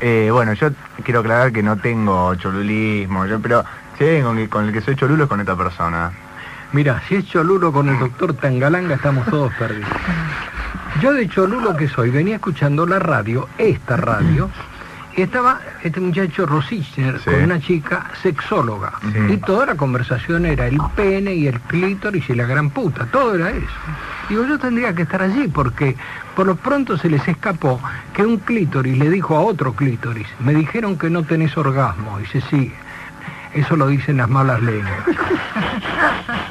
Eh, bueno, yo quiero aclarar que no tengo cholulismo, pero con, con el que soy cholulo es con esta persona. Mira, si es Cholulo con el doctor Tangalanga estamos todos perdidos. Yo de Cholulo que soy, venía escuchando la radio, esta radio, y estaba este muchacho Rosichner Sí. con una chica sexóloga. Sí. Y toda la conversación era el pene y el clítoris y la gran puta, todo era eso. Digo, yo tendría que estar allí porque por lo pronto se les escapó que un clítoris le dijo a otro clítoris, me dijeron que no tenés orgasmo, y se sigue. Eso lo dicen las malas lenguas.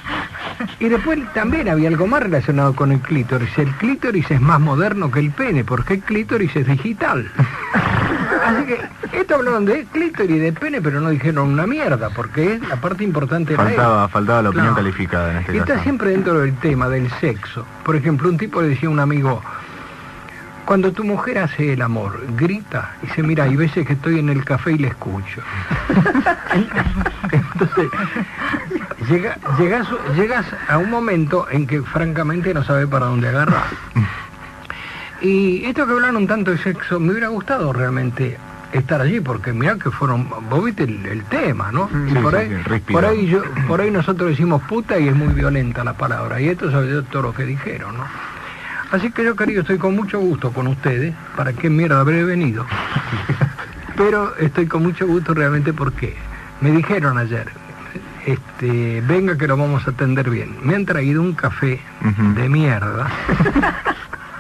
Y después también había algo más relacionado con el clítoris. El clítoris es más moderno que el pene, porque el clítoris es digital. Así que esto hablaron de clítoris y de pene, pero no dijeron una mierda, porque es la parte importante de la Faltaba, faltaba la opinión calificada en este y está caso. siempre dentro del tema del sexo. Por ejemplo, un tipo le decía a un amigo, cuando tu mujer hace el amor, grita y dice, mira, hay veces que estoy en el café y le escucho. Entonces, llega- llegas, llegas a un momento en que francamente no sabes para dónde agarrar. Y esto que hablaron tanto de sexo, me hubiera gustado realmente estar allí, porque mirá que fueron, vos viste el, el tema, ¿no? Sí, Y por, sí, ahí, por, ahí yo, por ahí nosotros decimos puta y es muy violenta la palabra, y esto sabe todo lo que dijeron, ¿no? Así que yo, querido, estoy con mucho gusto con ustedes, ¿para qué mierda habré venido? Pero estoy con mucho gusto realmente porque me dijeron ayer, este, venga que lo vamos a atender bien. Me han traído un café de mierda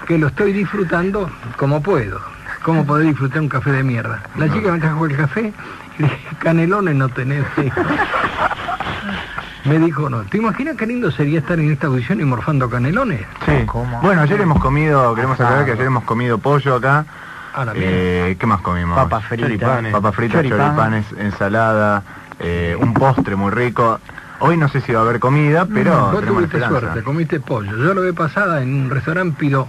que lo estoy disfrutando como puedo. ¿Cómo poder disfrutar un café de mierda? La chica me trajo el café y le dije, canelones no tenés. Me dijo, no. ¿Te imaginas qué lindo sería estar en esta audición y morfando canelones? Sí. Bueno, ayer hemos comido, queremos aclarar que ayer hemos comido pollo acá. A la mierda. Eh, ¿Qué más comimos? Papas fritas. Choripanes. Papas fritas, Choripán. choripanes, ensalada, eh, un postre muy rico. Hoy no sé si va a haber comida, pero Vos tenemos tuviste esperanza. suerte, comiste pollo. Yo la vez pasada en un restaurante pido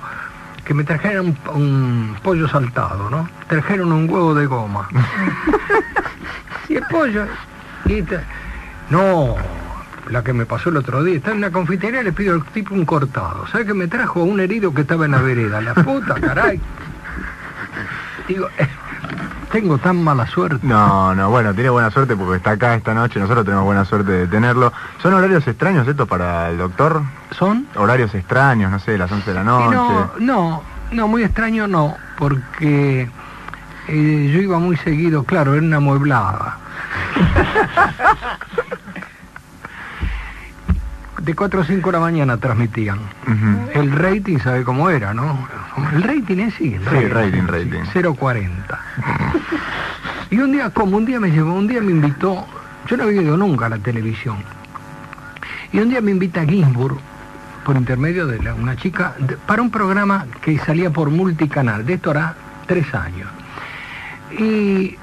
que me trajeran un, un pollo saltado, ¿no? Trajeron un huevo de goma. y el pollo... y no, la que me pasó el otro día. Está en una confitería le pido al tipo un cortado. ¿Sabe que me trajo a un herido que estaba en la vereda? La puta, caray. Digo, eh, tengo tan mala suerte. No, no, bueno, tiene buena suerte porque está acá esta noche, nosotros tenemos buena suerte de tenerlo. ¿Son horarios extraños estos para el doctor? ¿Son? Horarios extraños, no sé, las 11 de la noche. no, no, no, muy extraño no, porque eh, yo iba muy seguido, claro, era una amueblada. De 4 o 5 de la mañana transmitían. El rating, ¿sabe cómo era, no? El rating es sí, el Sí, rating, rating. 040. Y un día, como un día me llevó, un día me invitó, yo no había ido nunca a la televisión. Y un día me invita a Ginsburg, por intermedio de la- una chica, de- para un programa que salía por multicanal, de esto hará tres años. Y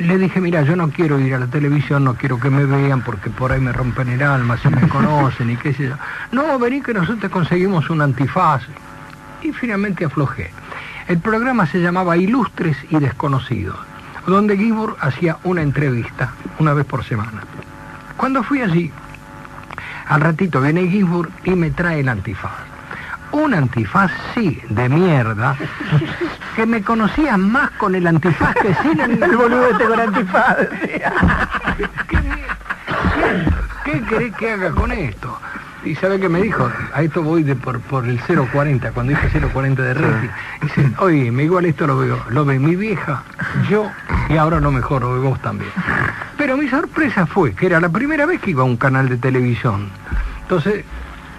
le dije, mira, yo no quiero ir a la televisión, no quiero que me vean porque por ahí me rompen el alma, si me conocen y qué sé yo. No, vení que nosotros conseguimos un antifaz. Y finalmente aflojé. El programa se llamaba Ilustres y Desconocidos, donde Ginsburg hacía una entrevista una vez por semana. Cuando fui allí, al ratito viene Ginsburg y me trae el antifaz. Un antifaz, sí, de mierda, que me conocía más con el antifaz que sin el, el boludo este con antifaz. ¿Qué, qué, qué querés que haga con esto? Y sabe qué me dijo, a esto voy de por, por el 040, cuando dije 040 de rating. Dice, oye, me igual esto lo veo, lo ve mi vieja, yo, y ahora lo mejor lo ve vos también. Pero mi sorpresa fue que era la primera vez que iba a un canal de televisión. Entonces,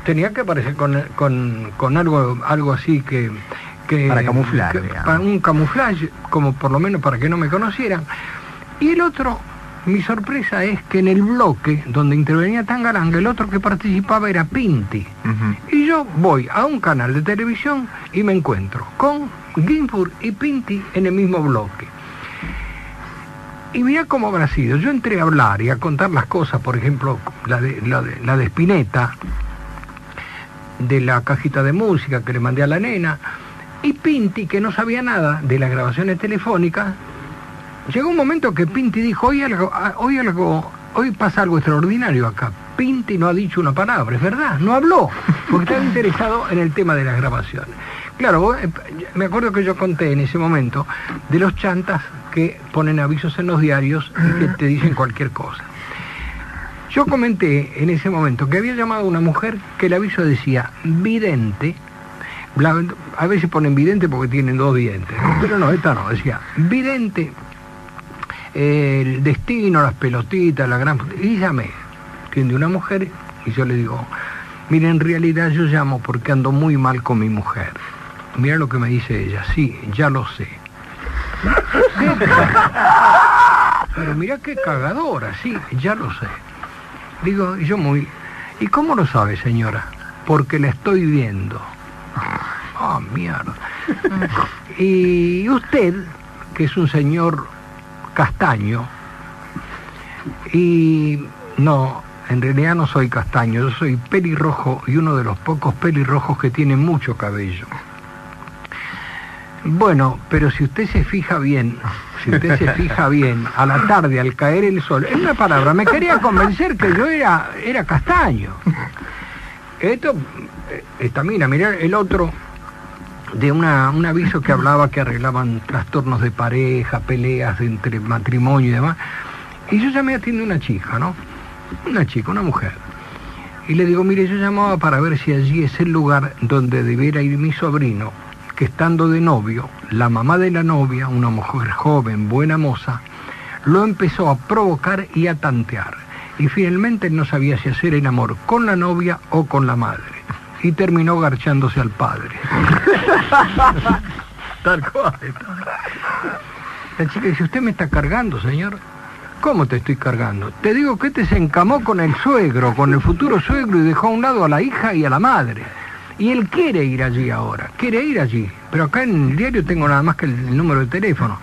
tenía que aparecer con, con, con algo, algo así que... que Para camuflar, que- para un camuflaje, como por lo menos para que no me conocieran. Y el otro, mi sorpresa es que en el bloque donde intervenía Tangalanga, el otro que participaba era Pinti. Y yo voy a un canal de televisión y me encuentro con Ginsburg y Pinti en el mismo bloque. Y mira cómo habrá sido. Yo entré a hablar y a contar las cosas, por ejemplo, la de, la de, la de Spinetta, de la cajita de música que le mandé a la nena, y Pinti, que no sabía nada de las grabaciones telefónicas, llegó un momento que Pinti dijo, hoy algo, ah, hoy algo, hoy pasa algo extraordinario acá. Pinti no ha dicho una palabra, es verdad, no habló, porque estaba interesado en el tema de las grabaciones. Claro, eh, me acuerdo que yo conté en ese momento de los chantas que ponen avisos en los diarios y que te dicen cualquier cosa. Yo comenté en ese momento que había llamado a una mujer que el aviso decía vidente, a veces ponen vidente porque tienen dos dientes, pero no, esta no, decía vidente, el destino, las pelotitas, la gran... Y llamé, de una mujer, y yo le digo, mire, en realidad yo llamo porque ando muy mal con mi mujer. Mira lo que me dice ella, sí, ya lo sé. Pero mira qué cagadora, sí, ya lo sé. Digo, y yo muy... ¿Y cómo lo sabe, señora? Porque la estoy viendo. Ah, mierda. Y usted, que es un señor castaño, y no, en realidad no soy castaño, yo soy pelirrojo y uno de los pocos pelirrojos que tiene mucho cabello. Bueno, pero si usted se fija bien, si usted se fija bien, a la tarde al caer el sol, en una palabra, me quería convencer que yo era, era castaño. Esto, eh, esta mina, mirá el otro de una, un aviso que hablaba que arreglaban trastornos de pareja, peleas entre matrimonio y demás. Y yo llamé atiende una chica, ¿no? Una chica, una mujer. Y le digo, mire, yo llamaba para ver si allí es el lugar donde debiera ir mi sobrino, que estando de novio, la mamá de la novia, una mujer joven, buena moza, lo empezó a provocar y a tantear. Y finalmente no sabía si hacer el amor con la novia o con la madre. Y terminó garchándose al padre. Tal cual. La chica dice, ¿usted me está cargando, señor? ¿Cómo te estoy cargando? Te digo que este se encamó con el suegro, con el futuro suegro y dejó a un lado a la hija y a la madre. Y él quiere ir allí ahora, quiere ir allí. Pero acá en el diario tengo nada más que el, el número de teléfono.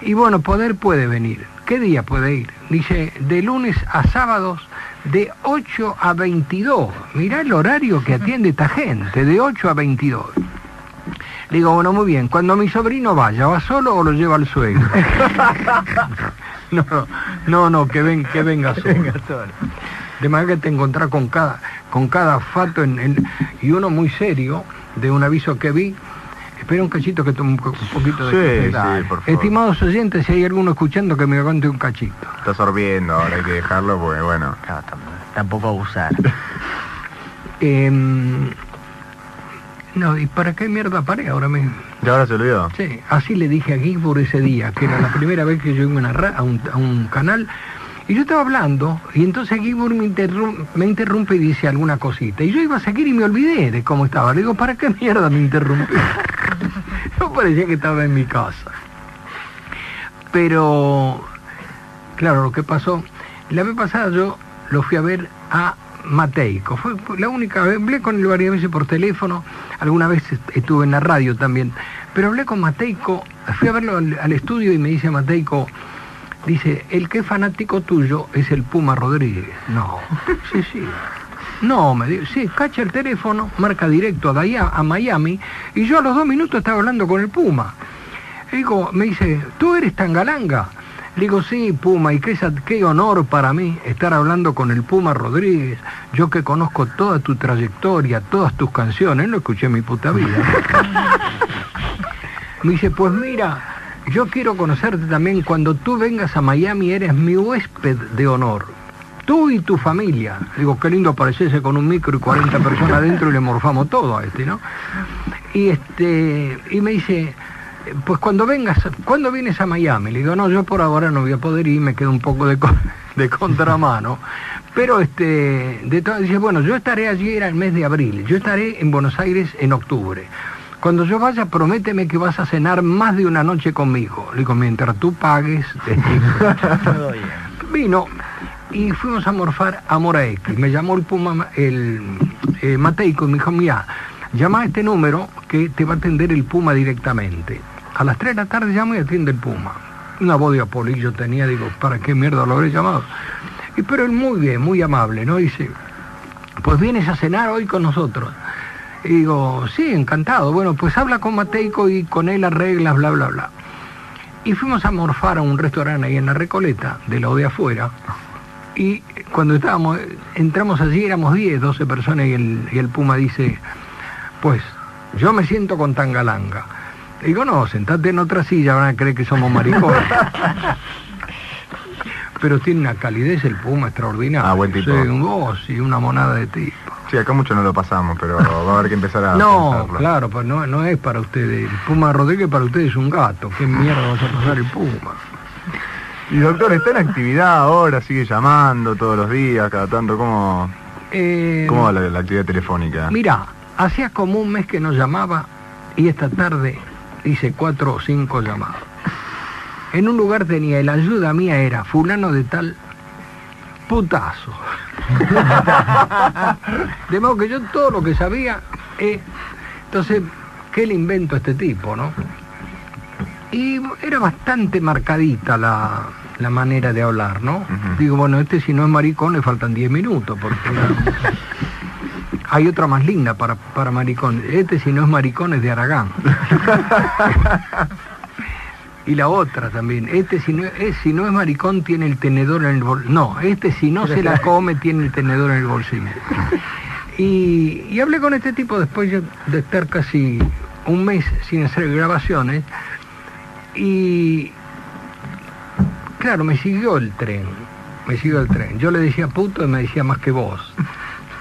Y bueno, poder puede venir. ¿Qué día puede ir? Dice, de lunes a sábados, de 8 a 22. Mirá el horario que atiende esta gente, de 8 a 22. Le digo, bueno, muy bien, cuando mi sobrino vaya, ¿va solo o lo lleva al suegro? no, no, no, que, ven, que venga solo. De manera que te encontrás con cada, con cada fato en, en- y uno muy serio de un aviso que vi. Espera un cachito que tome un, po- un poquito de Sí, café. sí, por favor. Estimados oyentes, si hay alguno escuchando que me aguante un cachito. Está sorbiendo, ahora hay que dejarlo porque, bueno. No, tam- tampoco abusar. Em, no, ¿y para qué mierda paré ahora mismo? ¿Ya ahora se olvidó? Sí, así le dije a Ginsburg ese día, que era la primera vez que yo iba a, una ra- a, un, a un canal, y yo estaba hablando, y entonces Ginsburg me, interrum- me interrumpe y dice alguna cosita, y yo iba a seguir y me olvidé de cómo estaba. Le digo, ¿para qué mierda me interrumpí? yo parecía que estaba en mi casa. Pero, claro, lo que pasó, la vez pasada yo lo fui a ver a Mateico. Fue la única vez, hablé con él varias veces por teléfono, alguna vez est- estuve en la radio también, pero hablé con Mateico, fui a verlo al, al estudio y me dice Mateico, dice, el que es fanático tuyo es el Puma Rodríguez. No, sí, sí. No, me dijo, sí, cacha el teléfono, marca directo a, Daya- a Miami, y yo a los dos minutos estaba hablando con el Puma. Digo, me dice, ¿tú eres Tangalanga? Le digo, sí, Puma, y qué, qué honor para mí estar hablando con el Puma Rodríguez. Yo que conozco toda tu trayectoria, todas tus canciones, no escuché en mi puta vida. me dice, pues mira, yo quiero conocerte también. Cuando tú vengas a Miami, eres mi huésped de honor. Tú y tu familia. Digo, qué lindo aparecerse con un micro y 40 personas adentro y le morfamos todo a este, ¿no? Y este, y me dice, pues cuando vengas, ¿cuándo vienes a Miami? Le digo, no, yo por ahora no voy a poder ir, me quedo un poco de, de contramano. Pero este, de todo, dice, bueno, yo estaré allí, era el mes de abril, yo estaré en Buenos Aires en octubre. Cuando yo vaya, prométeme que vas a cenar más de una noche conmigo. Le digo, mientras tú pagues, Todo bien. vino y fuimos a morfar a Mora X. Me llamó el Puma, el eh, Mateico y me dijo, mira, llama a este número que te va a atender el Puma directamente. A las 3 de la tarde llamo y atiende el Puma. Una voz de apolillo tenía, digo, ¿para qué mierda lo habré llamado? Y pero él muy bien, muy amable, ¿no? Dice, pues vienes a cenar hoy con nosotros. Y digo, sí, encantado. Bueno, pues habla con Mateico y con él arreglas, bla, bla, bla. Y fuimos a morfar a un restaurante ahí en la Recoleta, de lo de afuera. Y cuando estábamos, entramos allí, éramos 10, 12 personas y el, y el Puma dice, pues yo me siento con Tangalanga. Digo, no, sentate en otra silla, van a creer que somos maricones. Pero tiene una calidez el Puma extraordinaria. Ah, buen tipo. Sí, un voz y una monada de tipo. Sí, acá mucho no lo pasamos, pero va a haber que empezar a No, pensarlo. claro, pues no, no es para ustedes. El Puma Rodríguez para ustedes es un gato. ¿Qué mierda vas a pasar el Puma? Y doctor, está en actividad ahora, sigue llamando todos los días, cada tanto, ¿cómo, Eh, cómo va la, la actividad telefónica? Mira, hacía como un mes que no llamaba y esta tarde hice cuatro o cinco llamadas. En un lugar tenía, y la ayuda mía era fulano de tal putazo. de modo que yo todo lo que sabía, eh, entonces, ¿qué le invento a este tipo, no? Y era bastante marcadita la, la manera de hablar, ¿no? Digo, bueno, este si no es maricón le faltan 10 minutos, porque hay otra más linda para, para maricón. Este si no es maricón es de Aragán. y la otra también. Este si no, es, si no es maricón tiene el tenedor en el bolsillo. No, este si no se la come tiene el tenedor en el bolsillo. Y, y hablé con este tipo después de estar casi un mes sin hacer grabaciones. Y claro, me siguió el tren. Me siguió el tren. Yo le decía puto y me decía más que vos.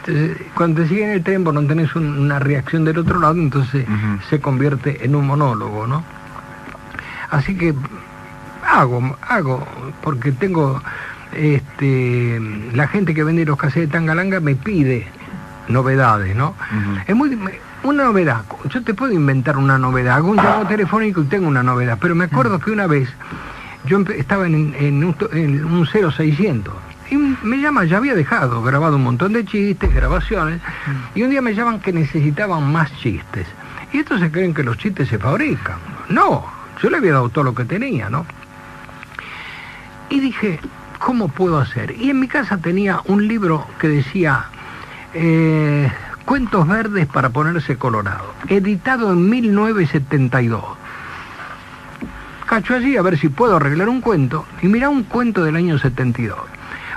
Entonces, cuando te siguen el tren, vos no tenés un- una reacción del otro lado, entonces se convierte en un monólogo, ¿no? Así que hago, hago, porque tengo, este, la gente que vende los cassettes de Tangalanga me pide novedades, ¿no? Es muy, una novedad, yo te puedo inventar una novedad, hago un llamado telefónico y tengo una novedad, pero me acuerdo que una vez yo estaba en, en un, en un 0600 y me llama, ya había dejado grabado un montón de chistes, grabaciones, y un día me llaman que necesitaban más chistes. Y estos se creen que los chistes se fabrican. No, yo le había dado todo lo que tenía, ¿no? Y dije, ¿cómo puedo hacer? Y en mi casa tenía un libro que decía eh, Cuentos verdes para ponerse colorado, editado en 1972. Cacho allí a ver si puedo arreglar un cuento, y mira un cuento del año 72.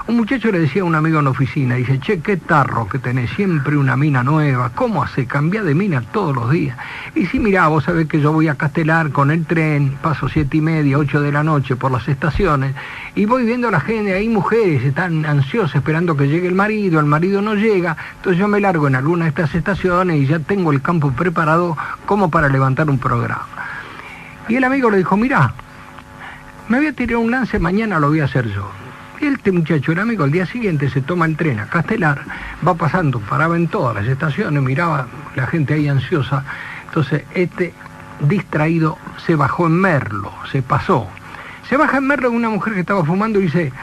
Un muchacho le decía a un amigo en la oficina, dice, che, qué tarro que tenés, siempre una mina nueva, ¿cómo hace? Cambia de mina todos los días. Y si mirá, vos sabés que yo voy a Castelar con el tren, paso siete y media, ocho de la noche por las estaciones, y voy viendo a la gente, hay mujeres, están ansiosas esperando que llegue el marido, el marido no llega, entonces yo me largo en alguna de estas estaciones y ya tengo el campo preparado como para levantar un programa. Y el amigo le dijo, mirá, me voy a tirar un lance, mañana lo voy a hacer yo. Este muchacho, el amigo, al día siguiente se toma el tren a Castelar, va pasando, paraba en todas las estaciones, miraba la gente ahí ansiosa. Entonces, este distraído se bajó en Merlo, se pasó. Se baja en Merlo una mujer que estaba fumando y dice,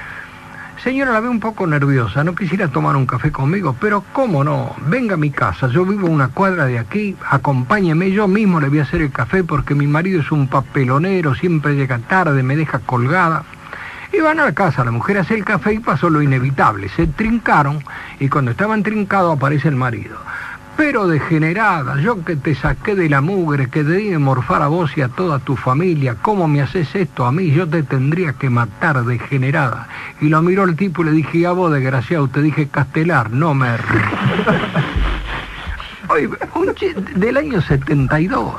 señora, la veo un poco nerviosa, no quisiera tomar un café conmigo, pero cómo no, venga a mi casa, yo vivo a una cuadra de aquí, acompáñeme, yo mismo le voy a hacer el café porque mi marido es un papelonero, siempre llega tarde, me deja colgada. Y van a la casa, la mujer hace el café y pasó lo inevitable. Se trincaron y cuando estaban trincados aparece el marido. Pero degenerada, yo que te saqué de la mugre, que debí de morfar a vos y a toda tu familia, ¿cómo me haces esto a mí? Yo te tendría que matar, degenerada. Y lo miró el tipo y le dije, a vos, desgraciado, te dije castelar, no me Oye, un del año 72.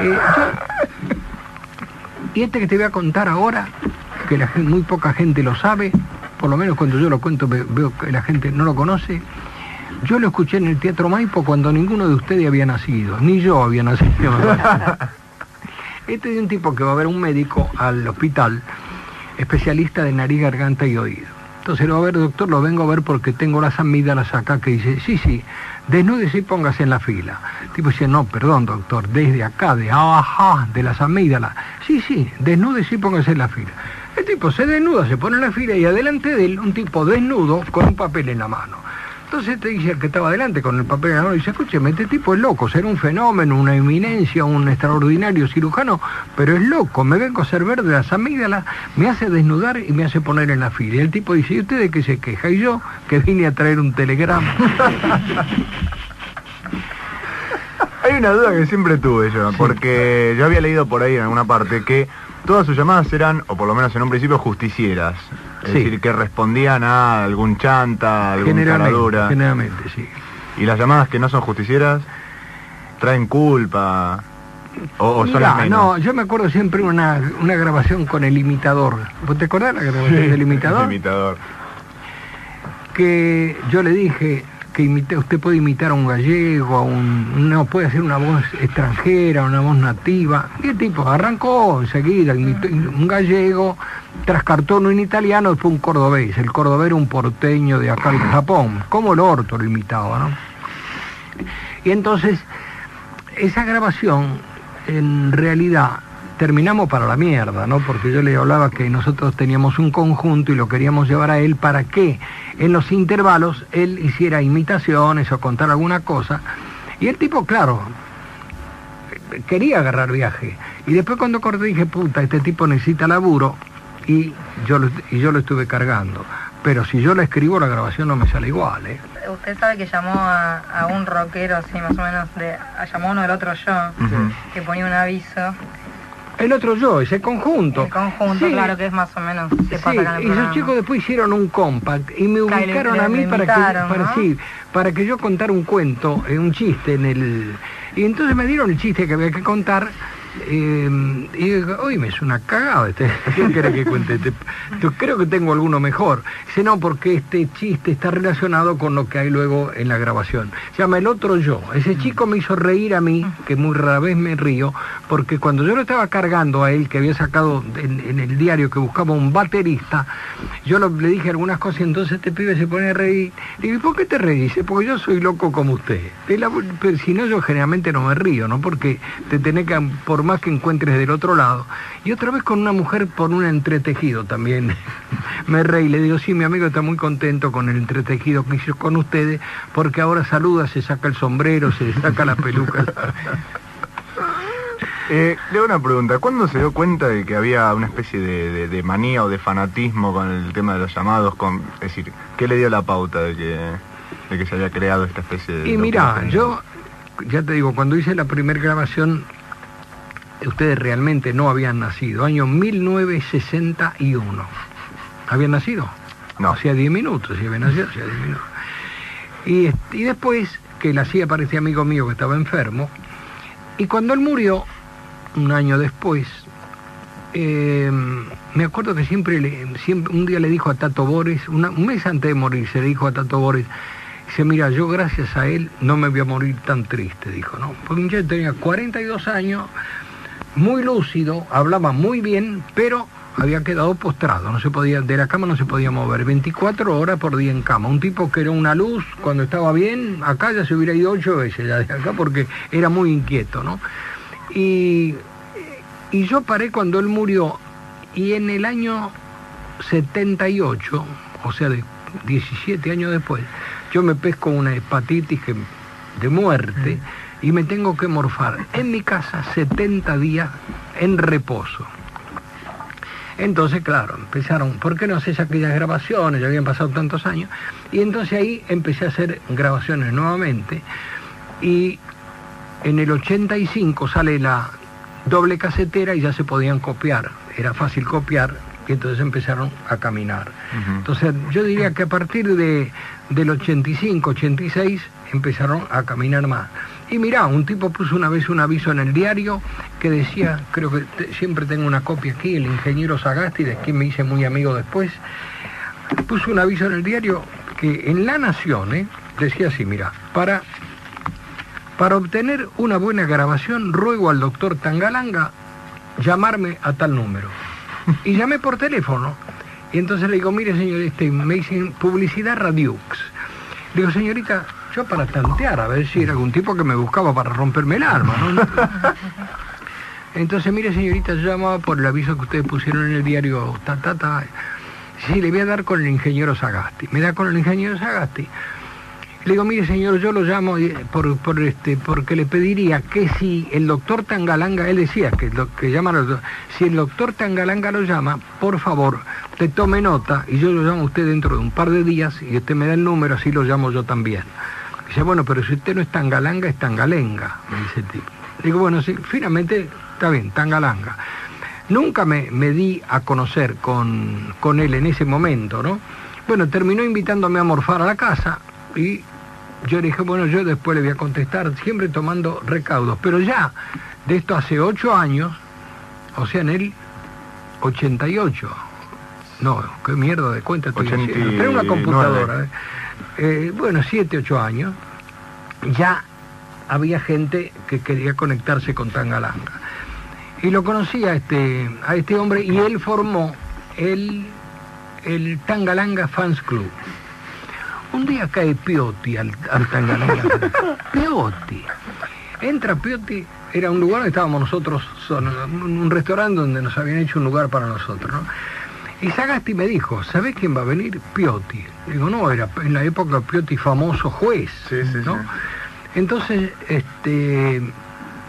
Eh, yo- y este que te voy a contar ahora, que la gen- muy poca gente lo sabe, por lo menos cuando yo lo cuento ve- veo que la gente no lo conoce, yo lo escuché en el Teatro Maipo cuando ninguno de ustedes había nacido, ni yo había nacido. Este es un tipo que va a ver un médico al hospital, especialista de nariz, garganta y oído. Entonces lo va a ver, doctor, lo vengo a ver porque tengo las amígdalas acá que dice, sí, sí, desnúdese y póngase en la fila. El tipo dice, no, perdón, doctor, desde acá, de ajá, de las amígdalas. Sí, sí, desnúdese y póngase en la fila. El tipo se desnuda, se pone en la fila y adelante de él un tipo desnudo con un papel en la mano. Entonces te dice el que estaba adelante con el papel en la mano, dice, escúcheme, este tipo es loco, será un fenómeno, una eminencia, un extraordinario cirujano, pero es loco, me vengo a hacer ver de las amígdalas, me hace desnudar y me hace poner en la fila. Y el tipo dice, ¿y usted de qué se queja? Y yo, que vine a traer un telegrama. Hay una duda que siempre tuve yo, porque yo había leído por ahí en alguna parte que todas sus llamadas eran, o por lo menos en un principio, justicieras. Es Sí. decir, que respondían a algún chanta, algún generalmente, caradura. generalmente, sí. Y las llamadas que no son justicieras traen culpa. ¿O, o son Mirá, no, yo me acuerdo siempre una, una grabación con el imitador. ¿Vos te acordás la grabación del imitador? El imitador. que yo le dije que imite- usted puede imitar a un gallego, a un, no puede hacer una voz extranjera, una voz nativa. Y el tipo arrancó enseguida, imitó un gallego, trascartó en italiano, después un cordobés. El cordobés era un porteño de acá de Japón, como el orto lo imitaba, ¿no? Y entonces, esa grabación, en realidad, terminamos para la mierda, ¿no? Porque yo le hablaba que nosotros teníamos un conjunto y lo queríamos llevar a él para que en los intervalos él hiciera imitaciones o contar alguna cosa. Y el tipo, claro, quería agarrar viaje. Y después cuando corté dije, puta, este tipo necesita laburo y yo lo, y yo lo estuve cargando. Pero si yo la escribo, la grabación no me sale igual, ¿eh? Usted sabe que llamó a, a un rockero, así más o menos, de, a- llamó a uno del otro yo, que ponía un aviso. El otro yo, ese conjunto. El conjunto, Sí. claro que es más o menos, Sí, pasa acá en el y esos chicos después hicieron un compact y me Claro, ubicaron le- a mí le para que, para, ¿no? sí, para que yo contara un cuento, eh, un chiste en el... Y entonces me dieron el chiste que había que contar eh, y digo, oye, me es una cagada este. ¿Qué querés que cuente? Te- yo creo que tengo alguno mejor. Dice, no, porque este chiste está relacionado con lo que hay luego en la grabación. Se llama El Otro Yo. Ese chico me hizo reír a mí, que muy rara vez me río, porque cuando yo lo estaba cargando a él, que había sacado en, el diario que buscaba un baterista, yo le dije algunas cosas y entonces este pibe se pone a reír. Le digo, ¿y por qué te reís? Porque yo soy loco como usted. Si no, yo generalmente no me río, ¿no? Porque te tenés que, más que encuentres del otro lado. Y otra vez con una mujer por un entretejido también. me reí, le digo, sí, mi amigo está muy contento con el entretejido que hizo con ustedes, porque ahora saluda, se saca el sombrero, se saca la peluca. Eh, le hago una pregunta. ¿Cuándo se dio cuenta de que había una especie de, de- de manía o de fanatismo con el tema de los llamados? Con, es decir, ¿qué le dio la pauta de que, de que se había creado esta especie de... Y mira, yo, ya te digo, cuando hice la primera grabación, ustedes realmente no habían nacido, año 1961. ¿Habían nacido? No. Hacía 10 minutos, si habían nacido, hacía 10 minutos. Y, y después, que la hacía parecía amigo mío que estaba enfermo, y cuando él murió, un año después, eh, me acuerdo que siempre, le- siempre un día le dijo a Tato Bores, una- un mes antes de morir, se le dijo a Tato Bores, dice, mira, yo gracias a él no me voy a morir tan triste, dijo, ¿no? Porque yo tenía 42 años, muy lúcido, hablaba muy bien, pero había quedado postrado, no se podía, de la cama no se podía mover, 24 horas por día en cama. Un tipo que era una luz, cuando estaba bien, acá ya se hubiera ido ocho veces ya de acá porque era muy inquieto, ¿no? Y, y yo paré cuando él murió y en el año 78, o sea, de 17 años después, yo me pesco una hepatitis de muerte y me tengo que morfar en mi casa 70 días en reposo. Entonces, claro, empezaron, ¿por qué no haces aquellas grabaciones? Ya habían pasado tantos años. Y entonces ahí empecé a hacer grabaciones nuevamente. Y en el 85 sale la doble casetera y ya se podían copiar. Era fácil copiar y entonces empezaron a caminar. Entonces yo diría que a partir de, del 85, 86 empezaron a caminar más. Y mirá, un tipo puso una vez un aviso en el diario que decía, creo que siempre tengo una copia aquí, el ingeniero Sagasti, de quien me hice muy amigo después, puso un aviso en el diario que en La Nación, ¿eh? decía así, mira, para, para obtener una buena grabación ruego al doctor Tangalanga llamarme a tal número. Y llamé por teléfono. Y entonces le digo, mire señor, me dicen publicidad Radiux. Digo, señorita, yo para tantear, a ver si era algún tipo que me buscaba para romperme el alma, ¿no? Entonces, mire señorita, yo llamaba por el aviso que ustedes pusieron en el diario, ta, ta, ta. Sí, le voy a dar con el ingeniero Sagasti. Me da con el ingeniero Sagasti. Le digo, mire señor, yo lo llamo eh, por, por este, porque le pediría que si el doctor Tangalanga, él decía que, lo, que llaman si el doctor Tangalanga lo llama, por favor, te tome nota y yo lo llamo a usted dentro de un par de días y usted me da el número, así lo llamo yo también. Dice, bueno, pero si usted no es Tangalanga, es Tangalenga, me dice el tipo. Digo, bueno, sí, finalmente está bien, Tangalanga. Nunca me, me di a conocer con, con él en ese momento, ¿no? Bueno, terminó invitándome a morfar a la casa y yo le dije, bueno, yo después le voy a contestar, siempre tomando recaudos, pero ya de esto hace ocho años, o sea, en el 88. No, qué mierda de cuenta estoy haciendo. Tengo una 89. computadora. ¿eh? Eh, bueno, siete, ocho años, ya había gente que quería conectarse con Tangalanga. Y lo conocí a este, a este hombre y él formó el, el Tangalanga Fans Club. Un día cae Piotti al, al Tangalanga. Piotti. Entra Piotti, era un lugar donde estábamos nosotros, un restaurante donde nos habían hecho un lugar para nosotros, ¿no? Y Sagasti me dijo, ¿sabés quién va a venir? Piotti. Digo, no, era en la época Piotti famoso juez, Sí, sí, ¿no? sí. Entonces, este,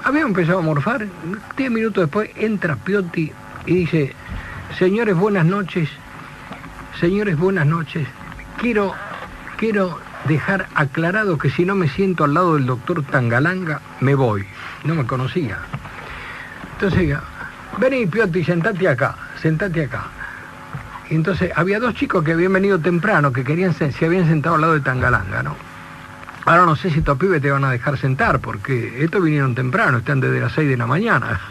habíamos empezado a morfar, diez minutos después entra Piotti y dice, señores, buenas noches, señores, buenas noches, quiero, quiero dejar aclarado que si no me siento al lado del doctor Tangalanga, me voy. No me conocía. Entonces, vení Piotti, sentate acá, sentate acá. Y entonces había dos chicos que habían venido temprano, que querían se, habían sentado al lado de Tangalanga, ¿no? Ahora no sé si estos pibes te van a dejar sentar, porque estos vinieron temprano, están desde las 6 de la mañana.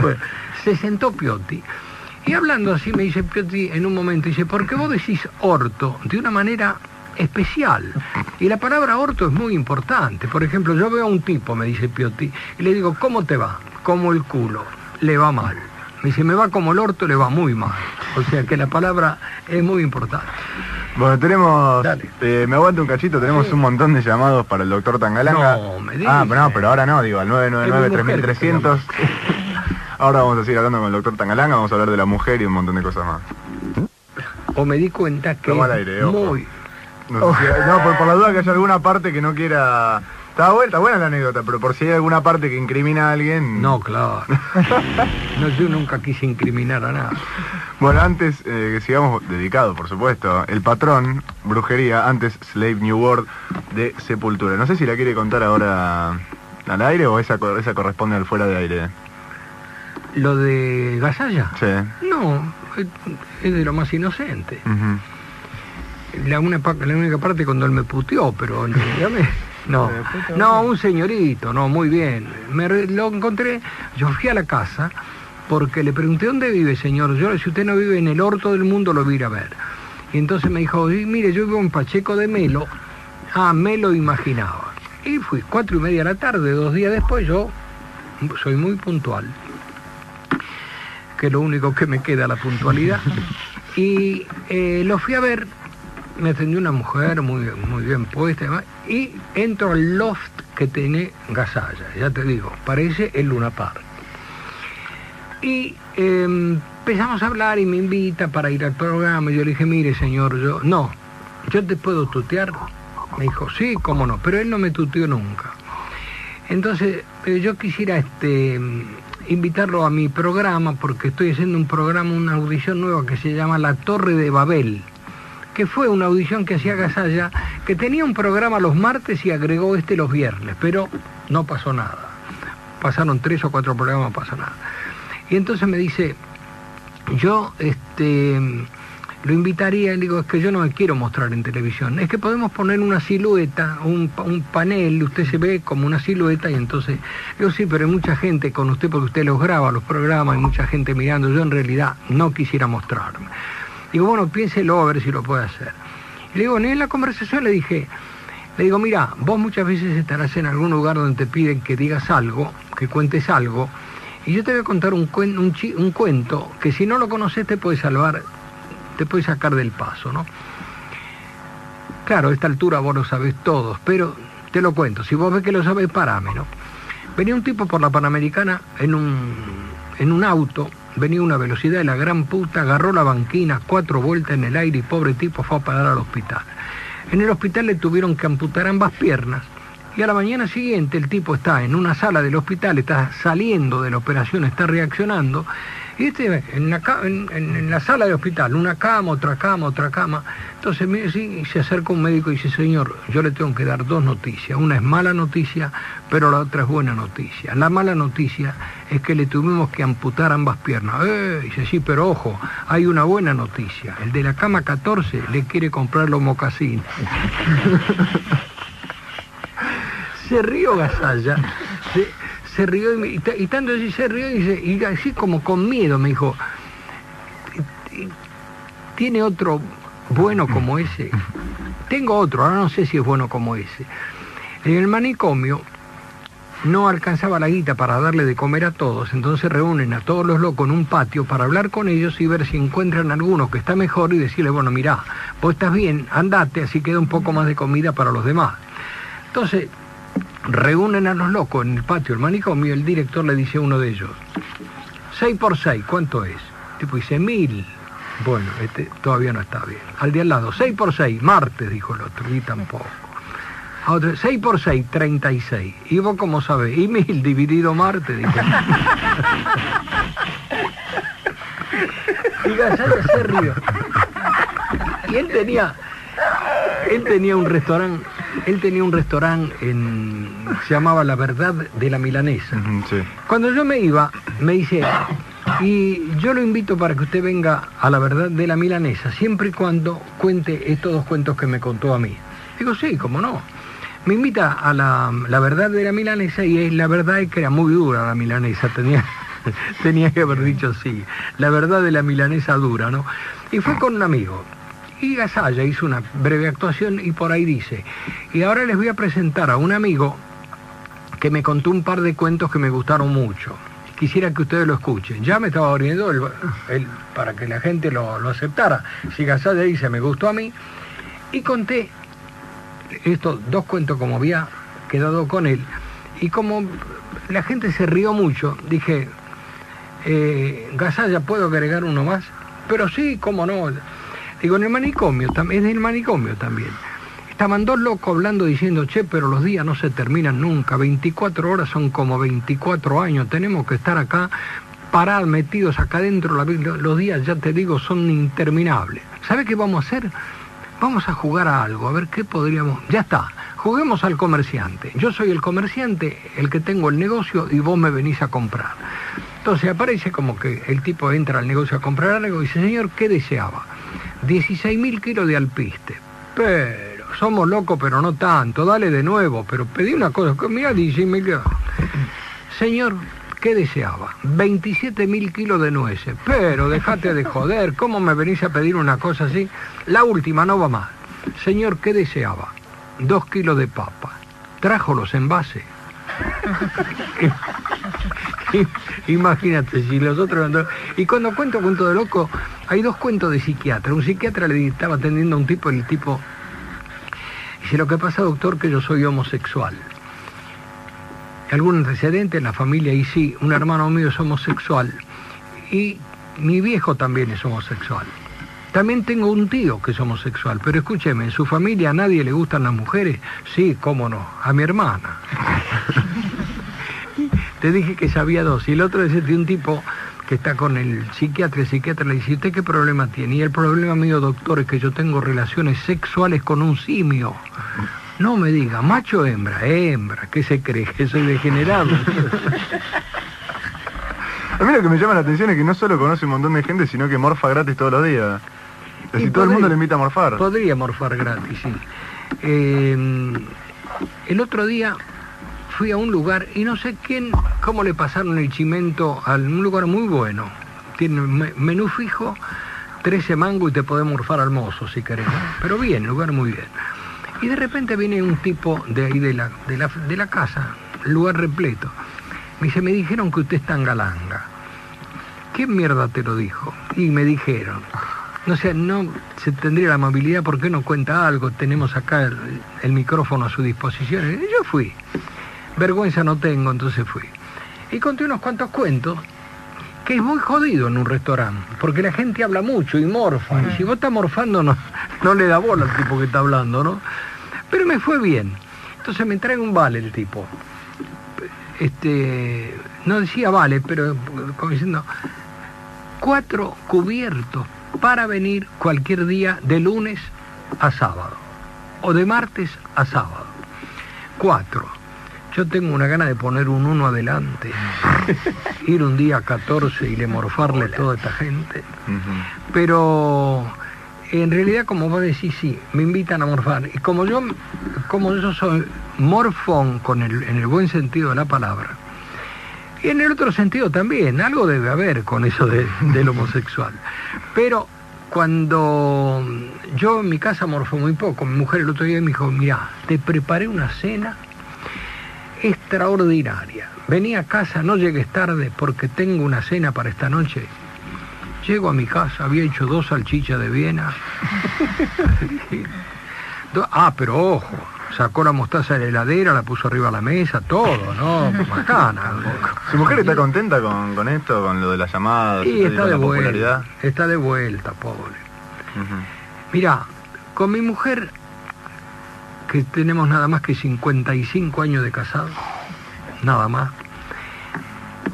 Bueno, se sentó Piotti. Y hablando así me dice Piotti en un momento, dice, porque vos decís orto de una manera especial. Y la palabra orto es muy importante. Por ejemplo, yo veo a un tipo, me dice Piotti, y le digo, ¿cómo te va? Como el culo, le va mal. Me dice, me va como el orto, le va muy mal. O sea que la palabra es muy importante. Bueno, tenemos. Eh, me aguanto un cachito, tenemos Sí. un montón de llamados para el doctor Tangalanga. No, me Ah, dice. pero no, pero ahora no, digo, al Es mi mujer que 999-3300. ahora vamos a seguir hablando con el doctor Tangalanga, vamos a hablar de la mujer y un montón de cosas más. O me di cuenta que Toma al aire, ojo. muy... No, sé si- no, por, por la duda que haya alguna parte que no quiera. Está buena, está buena la anécdota, pero por si hay alguna parte que incrimina a alguien. No, claro. No, yo nunca quise incriminar a nada. Bueno, antes eh, que sigamos dedicados, por supuesto, el patrón, brujería, antes Slave New World de Sepultura. No sé si la quiere contar ahora al aire o esa, esa corresponde al fuera de aire. Lo de Gasalla. Sí. No, es, de lo más inocente. La, una, la única parte cuando él me puteó, pero en realidad me- No, no, un señorito, no, muy bien. Me lo encontré, yo fui a la casa porque le pregunté dónde vive, señor. Yo, si usted no vive en el orto del mundo, lo voy a ir a ver. Y entonces me dijo, "Sí, mire, yo vivo en Pacheco de Melo. Ah, me lo imaginaba. Y fui cuatro y media de la tarde, dos días después, yo soy muy puntual. Que lo único que me queda la puntualidad. Y eh, lo fui a ver, me atendió una mujer muy, muy bien puesta y entro al loft que tiene Gasalla, ya te digo, parece el Luna Park. Y eh, empezamos a hablar y me invita para ir al programa. Yo le dije, mire señor, yo, no, yo te puedo tutear. Me dijo, sí, cómo no, pero él no me tuteó nunca. Entonces, eh, yo quisiera este, invitarlo a mi programa porque estoy haciendo un programa, una audición nueva que se llama La Torre de Babel, que fue una audición que hacía Gasalla, que tenía un programa los martes y agregó este los viernes, pero no pasó nada. Pasaron tres o cuatro programas, no pasó nada. Y entonces me dice, yo este lo invitaría, le digo, es que yo no me quiero mostrar en televisión, es que podemos poner una silueta, un, un panel, usted se ve como una silueta y entonces, yo sí, pero hay mucha gente con usted porque usted los graba, los programas, hay mucha gente mirando, yo en realidad no quisiera mostrarme. Digo, bueno, piénselo a ver si lo puede hacer. Y le digo, en la conversación le dije, le digo, mira, vos muchas veces estarás en algún lugar donde te piden que digas algo, que cuentes algo, y yo te voy a contar un, cuen- un, un cuento que si no lo conoces te puede salvar, te puede sacar del paso, ¿no? Claro, a esta altura vos lo sabés todos, pero te lo cuento. Si vos ves que lo sabés, parame, ¿no? Venía un tipo por la Panamericana en un, en un auto, venía una velocidad de la gran puta, agarró la banquina, cuatro vueltas en el aire y pobre tipo fue a parar al hospital. En el hospital le tuvieron que amputar ambas piernas y a la mañana siguiente el tipo está en una sala del hospital, está saliendo de la operación, está reaccionando y este en la, sala del hospital, una cama, otra cama, otra cama. Entonces me y se acerca un médico y dice, señor, yo le tengo que dar dos noticias. Una es mala noticia, pero la otra es buena noticia. La mala noticia es que le tuvimos que amputar ambas piernas. Eh, dice, sí, pero ojo, hay una buena noticia. El de la cama 14 le quiere comprar los mocasines. se rió Gasalla, se rió y, me- y ta- y tanto así se rió y, y así como con miedo me dijo, "¿Y- y- ¿tiene otro bueno como ese? Tengo otro, ahora no sé si es bueno como ese. En el manicomio no alcanzaba la guita para darle de comer a todos, entonces reúnen a todos los locos en un patio para hablar con ellos y ver si encuentran alguno que está mejor y decirle, bueno, mirá, vos estás bien, andate, así queda un poco más de comida para los demás. Entonces, reúnen a los locos en el patio del manicomio y el director le dice a uno de ellos, 6 por 6, ¿cuánto es? El tipo dice, mil. Bueno, este todavía no está bien. Al de al lado, 6 por 6, martes, dijo el otro, y tampoco. A otro, 6 por 6, 36. ¿Y vos cómo sabés? Y mil dividido martes, dijo. y Gasalla se rió. Y él tenía, él tenía un restaurante, él tenía un restaurante en, se llamaba La Verdad de la Milanesa. Sí. Cuando yo me iba, me dice, y yo lo invito para que usted venga a la verdad de la milanesa, siempre y cuando cuente estos dos cuentos que me contó a mí. Digo, sí, cómo no. Me invita a la, la verdad de la milanesa y es la verdad es que era muy dura la milanesa, tenía, tenía que haber dicho sí. La verdad de la milanesa dura, ¿no? Y fue con un amigo. Y Gasalla hizo una breve actuación y por ahí dice, y ahora les voy a presentar a un amigo que me contó un par de cuentos que me gustaron mucho. Quisiera que ustedes lo escuchen. Ya me estaba el, el- para que la gente lo, lo aceptara. Si Gasalla dice, me gustó a mí. Y conté estos dos cuentos como había quedado con él. Y como la gente se rió mucho, dije, eh, Gasalla, ¿puedo agregar uno más? Pero sí, cómo no. Digo, en el manicomio, tam- es del manicomio también. Estaban dos locos hablando diciendo, che, pero los días no se terminan nunca, 24 horas son como 24 años, tenemos que estar acá parados, metidos acá adentro, los días, ya te digo, son interminables. ¿Sabe qué vamos a hacer? Vamos a jugar a algo, a ver qué podríamos... Ya está, juguemos al comerciante. Yo soy el comerciante, el que tengo el negocio y vos me venís a comprar. Entonces aparece como que el tipo entra al negocio a comprar algo y dice, señor, ¿qué deseaba? 16 mil kilos de alpiste. Pero, somos locos, pero no tanto, dale de nuevo, pero pedí una cosa, mira, 16 mil kilos. Señor, ¿qué deseaba? 27 mil kilos de nueces. Pero, déjate de joder, ¿cómo me venís a pedir una cosa así? La última, no va más. Señor, ¿qué deseaba? Dos kilos de papa. Trajo los envases. Imagínate, si los otros... Y cuando cuento cuento de loco, hay dos cuentos de psiquiatra. Un psiquiatra le estaba atendiendo a un tipo y el tipo dice, lo que pasa, doctor, que yo soy homosexual. ¿Algún antecedente en la familia? Y sí, un hermano mío es homosexual. Y mi viejo también es homosexual. También tengo un tío que es homosexual, pero escúcheme, ¿en su familia a nadie le gustan las mujeres? Sí, cómo no, a mi hermana. Te dije que sabía dos. Y el otro es de un tipo que está con el psiquiatra. El psiquiatra le dice, ¿usted qué problema tiene? Y el problema mío, doctor, es que yo tengo relaciones sexuales con un simio. No me diga, macho o hembra, hembra. ¿Qué se cree? Que soy degenerado. A mí lo que me llama la atención es que no solo conoce un montón de gente, sino que morfa gratis todos los días. Es decir, todo el mundo le invita a morfar. Podría morfar gratis, sí. Eh, el otro día fui a un lugar y no sé quién, cómo le pasaron el chimento a un lugar muy bueno. Tiene me- menú fijo, 13 mangos y te podés morfar al mozo si querés. ¿no? Pero bien, lugar muy bien. Y de repente viene un tipo de ahí de la, de la, de la casa, lugar repleto. Me dice, me dijeron que usted está en Galanga. ¿Qué mierda te lo dijo? Y me dijeron. No sé, no se tendría la amabilidad, ¿por qué no cuenta algo? Tenemos acá el, el micrófono a su disposición. Y yo fui. Vergüenza no tengo, entonces fui. Y conté unos cuantos cuentos, que es muy jodido en un restaurante, porque la gente habla mucho y morfa. Y si vos estás morfando, no, no le da bola al tipo que está hablando, ¿no? Pero me fue bien. Entonces me trae un vale el tipo. Este, no decía vale, pero como diciendo, cuatro cubiertos para venir cualquier día de lunes a sábado o de martes a sábado. Cuatro. Yo tengo una gana de poner un uno adelante, ir un día 14 y le morfarle a toda esta gente. Pero en realidad, como vos decís, sí, me invitan a morfar. Y como yo, como yo soy morfón con el, en el buen sentido de la palabra, Y en el otro sentido también, algo debe haber con eso de- del homosexual. Pero cuando yo en mi casa morfo muy poco, mi mujer el otro día me dijo, mira, te preparé una cena extraordinaria. Vení a casa, no llegues tarde porque tengo una cena para esta noche. Llego a mi casa, había hecho dos salchichas de Viena. Ah, pero ojo, sacó la mostaza de la heladera, la puso arriba de la mesa, todo, ¿no? Bacana. ¿Su mujer está contenta con, con esto, con lo de las llamadas Y y está de vuelta, está de vuelta, pobre. Mira, con mi mujer, que tenemos nada más que 55 años de casado, nada más.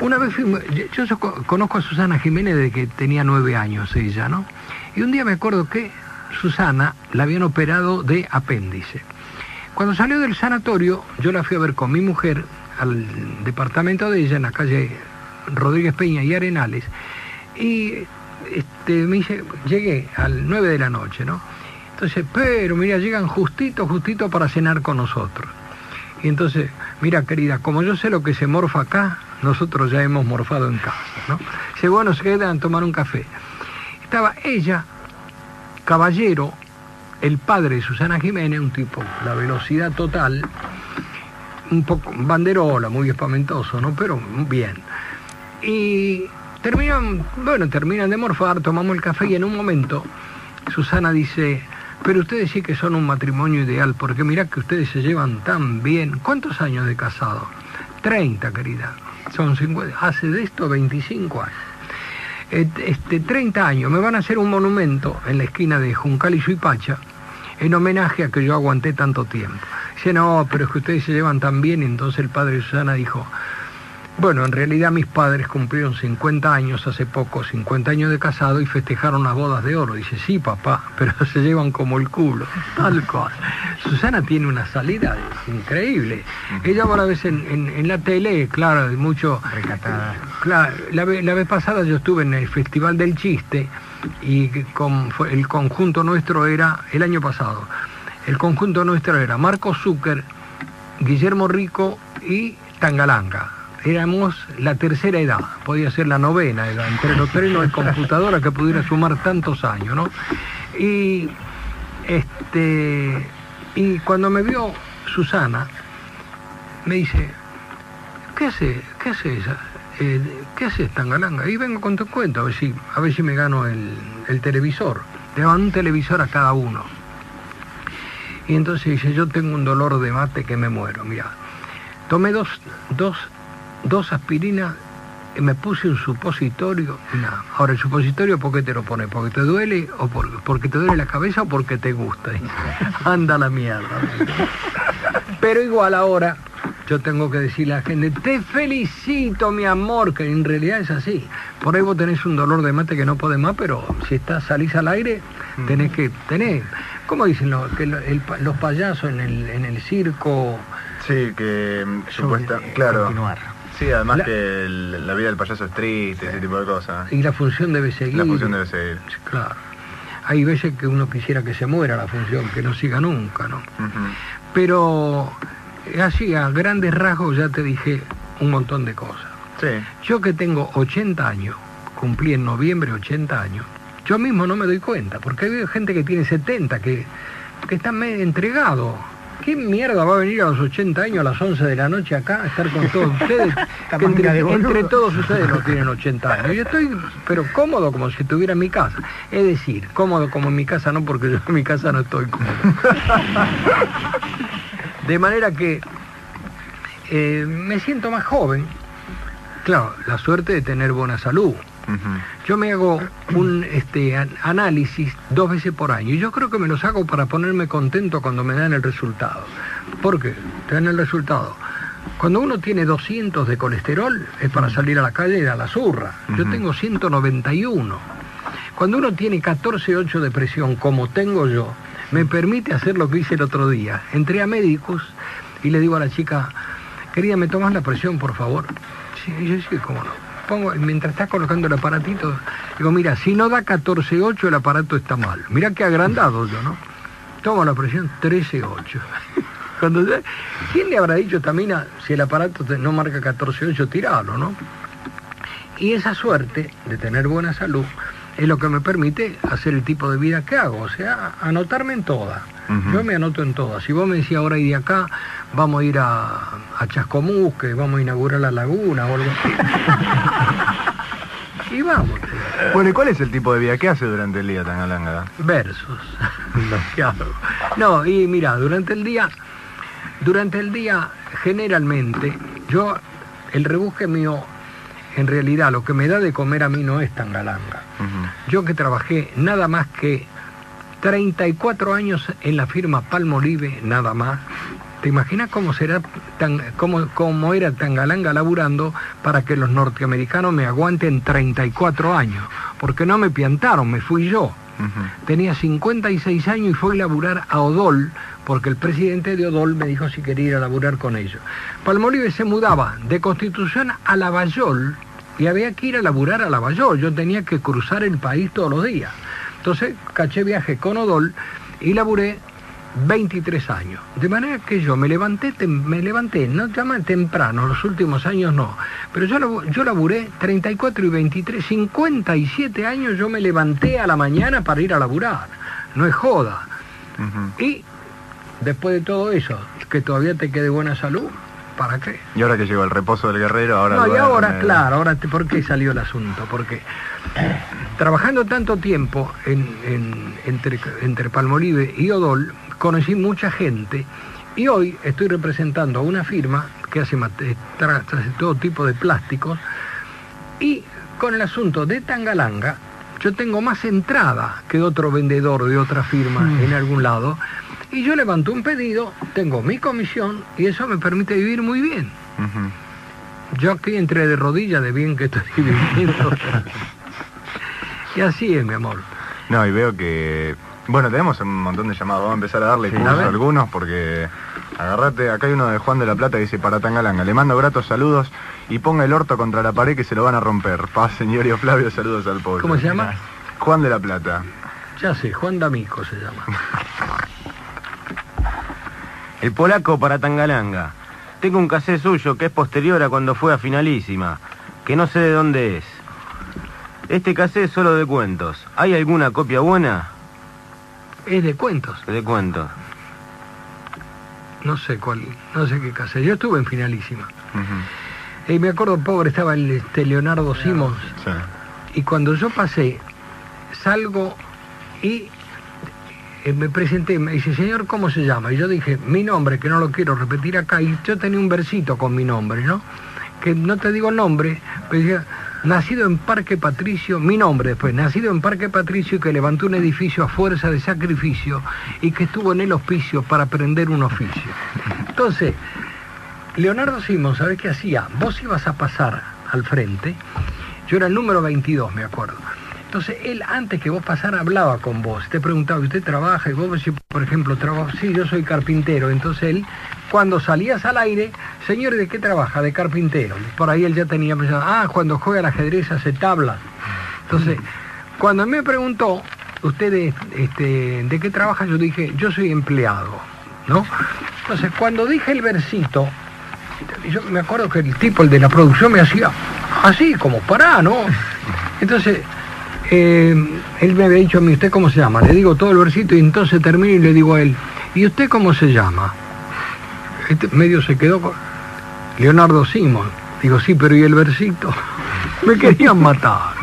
Una vez fuimos, yo, conozco a Susana Jiménez desde que tenía nueve años ella, ¿no? Y un día me acuerdo que Susana la habían operado de apéndice. Cuando salió del sanatorio, yo la fui a ver con mi mujer al departamento de ella en la calle Rodríguez Peña y Arenales. Y este, me dice, llegué al 9 de la noche, ¿no? Entonces, pero mira, llegan justito, justito para cenar con nosotros. Y entonces, mira querida, como yo sé lo que se morfa acá, nosotros ya hemos morfado en casa, ¿no? Dice, bueno, se quedan a tomar un café. Estaba ella, caballero, el padre de Susana Jiménez, un tipo, la velocidad total, un poco banderola, muy espamentoso, ¿no? Pero bien. Y terminan, bueno, terminan de morfar, tomamos el café y en un momento Susana dice, pero ustedes sí que son un matrimonio ideal, porque mirá que ustedes se llevan tan bien. ¿Cuántos años de casado? 30, querida. Son 50, hace de esto 25 años. Este, 30 años, me van a hacer un monumento en la esquina de Juncal y Suipacha en homenaje a que yo aguanté tanto tiempo. Dice, no, pero es que ustedes se llevan tan bien, entonces el padre Susana dijo, bueno, en realidad mis padres cumplieron 50 años hace poco, 50 años de casado y festejaron las bodas de oro. Dice, sí, papá, pero se llevan como el culo. Tal cual. Susana tiene una salida increíble. Ella ahora ves en, en- en la tele, claro, de mucho... Recatada. Claro, la, ve- la vez pasada yo estuve en el Festival del Chiste y que con- fue- el conjunto nuestro era, el año pasado, el conjunto nuestro era Marco Zucker, Guillermo Rico y Tangalanga. Éramos la tercera edad, podía ser la novena edad, entre los tres no hay computadora que pudiera sumar tantos años, ¿no? Y este y cuando me vio Susana, me dice, ¿qué hace? ¿Qué hace esa? Eh, ¿Qué haces Tangalanga? Y vengo con tu cuento, a ver si, a ver si me gano el, el televisor. Le dan un televisor a cada uno. Y entonces dice, yo tengo un dolor de mate que me muero, mira. Tomé dos, dos, dos aspirinas, y me puse un supositorio y nada. Ahora, el supositorio, ¿por qué te lo pones? ¿Porque te duele o por- porque te duele la cabeza o porque te gusta? Anda la mierda. Pero igual ahora yo tengo que decirle a la gente, te felicito mi amor, que en realidad es así. Por ahí vos tenés un dolor de mate que no podés más, pero si estás, salís al aire, tenés que tener, ¿cómo dicen los, que el los payasos en el, en el circo? Sí, que mm, supuesta, eh, claro. Continuar. Sí, además La- que el- la vida del payaso es triste, ese tipo de cosas. Y la función debe seguir. La función debe seguir. Claro. Hay veces que uno quisiera que se muera la función, que no siga nunca, ¿no? Pero eh, así, a grandes rasgos ya te dije un montón de cosas. Sí. Yo que tengo 80 años, cumplí en noviembre 80 años, yo mismo no me doy cuenta, porque hay gente que tiene 70, que, que está medio entregado. ¿Qué mierda va a venir a los 80 años a las 11 de la noche acá a estar con todos ustedes? que de entre todos ustedes no tienen 80 años. Yo estoy, pero cómodo como si estuviera en mi casa. Es decir, cómodo como en mi casa, no porque yo en mi casa no estoy cómodo. De manera que eh, me siento más joven. Claro, la suerte de tener buena salud. Yo me hago un este, an- análisis dos veces por año y yo creo que me los hago para ponerme contento cuando me dan el resultado. ¿Por qué? Te dan el resultado. Cuando uno tiene 200 de colesterol es para salir a la calle y a la zurra. Yo Ujú. tengo 191. Cuando uno tiene 14,8 de presión, como tengo yo, me permite hacer lo que hice el otro día. Entré a médicos y le digo a la chica, querida, ¿me tomas la presión, por favor? Sí, yo sí, cómo no. Mientras está colocando el aparatito, digo, mira, si no da 14,8 el aparato está mal. Mira qué agrandado yo, ¿no? Tomo la presión 13,8. Cuando ¿Quién le habrá dicho también a- si el aparato no marca 14.8, tiralo, ¿no? Y esa suerte de tener buena salud es lo que me permite hacer el tipo de vida que hago, o sea, anotarme en todas. Yo me anoto en todas. Si vos me decís ahora y de acá, vamos a ir a, a Chascomús, que vamos a inaugurar la laguna o algo así. y vamos, Bueno, ¿y cuál es el tipo de vida que hace durante el día, Tangalanga? versos. ¿Qué hago? No, y mira, durante el día, durante el día, generalmente, yo, el rebusque mío, en realidad, lo que me da de comer a mí no es tangalanga. Ujú. Yo que trabajé nada más que 34 años en la firma Palmolive, nada más. ¿Te imaginas cómo será tan, cómo, cómo era Tangalanga laburando para que los norteamericanos me aguanten 34 años? Porque no me piantaron, me fui yo. Ujú. Tenía 56 años y fue a laburar a Odol, porque el presidente de Odol me dijo si quería ir a laburar con ellos. Palmolive se mudaba de Constitución a Lavallol y había que ir a laburar a Lavallol. Yo tenía que cruzar el país todos los días. Entonces caché viaje con Odol y laburé 23 años. De manera que yo me levanté, me levanté, no llaman temprano, los últimos años no, pero yo, yo laburé 34 y 23, 57 años yo me levanté a la mañana para ir a laburar. No es joda. Y después de todo eso, que todavía te quede buena salud, ¿para qué? Y ahora que llegó el reposo del guerrero, ahora... no, y ahora, claro, ahora, te- ¿por qué salió el asunto? Porque trabajando tanto tiempo en, en- entre, entre Palmolive y Odol, conocí mucha gente y hoy estoy representando a una firma que hace, todo tipo de plásticos y con el asunto de Tangalanga, yo tengo más entrada que otro vendedor de otra firma en algún lado. Y yo levanto un pedido, tengo mi comisión y eso me permite vivir muy bien. Ujú. Yo aquí entré de rodillas de bien que estoy viviendo. y así es, mi amor. No, y veo que... Bueno, tenemos un montón de llamados, vamos a empezar a darle Sí, curso a algunos porque... Agarrate, acá hay uno de Juan de la Plata que dice para Tangalanga, le mando gratos saludos y ponga el orto contra la pared que se lo van a romper. Paz, señor Flavio, saludos al pueblo. ¿Cómo se llama? Juan de la Plata. Ya sé, Juan D'Amico se llama. El polaco para Tangalanga. Tengo un casé suyo que es posterior a cuando fue a Finalísima, que no sé de dónde es. Este casé es solo de cuentos. ¿Hay alguna copia buena? Es de cuentos. De cuentos. No sé cuál, no sé qué casa. Yo estuve en finalísima. Y me acuerdo, pobre, estaba el este, Leonardo Simons. Sí. Y cuando yo pasé, salgo y eh, me presenté, me dice, señor, ¿cómo se llama? Y yo dije, mi nombre, que no lo quiero repetir acá. Y yo tenía un versito con mi nombre, ¿no? Que no te digo el nombre, pero decía, nacido en Parque Patricio, mi nombre después, nacido en Parque Patricio y que levantó un edificio a fuerza de sacrificio y que estuvo en el hospicio para aprender un oficio. Entonces, Leonardo Simón, ¿sabes qué hacía? Vos ibas a pasar al frente, yo era el número 22, me acuerdo. Entonces, él antes que vos pasara hablaba con vos, te preguntaba, ¿usted trabaja? Y vos decís, por ejemplo, trabajo, sí, yo soy carpintero. Entonces él, cuando salías al aire, señor, ¿de qué trabaja? De carpintero. Por ahí él ya tenía pensado, ah, cuando juega al ajedrez hace tabla. Entonces, cuando me preguntó, ¿usted de, este, de qué trabaja? Yo dije, yo soy empleado, ¿no? Entonces, cuando dije el versito, yo me acuerdo que el tipo, el de la producción, me hacía así, como pará, ¿no? Entonces, eh, él me había dicho a mí, ¿usted cómo se llama? Le digo todo el versito y entonces termino y le digo a él, ¿y usted cómo se llama? Este medio se quedó con Leonardo Simon. Digo, sí, pero ¿y el versito? me querían matar,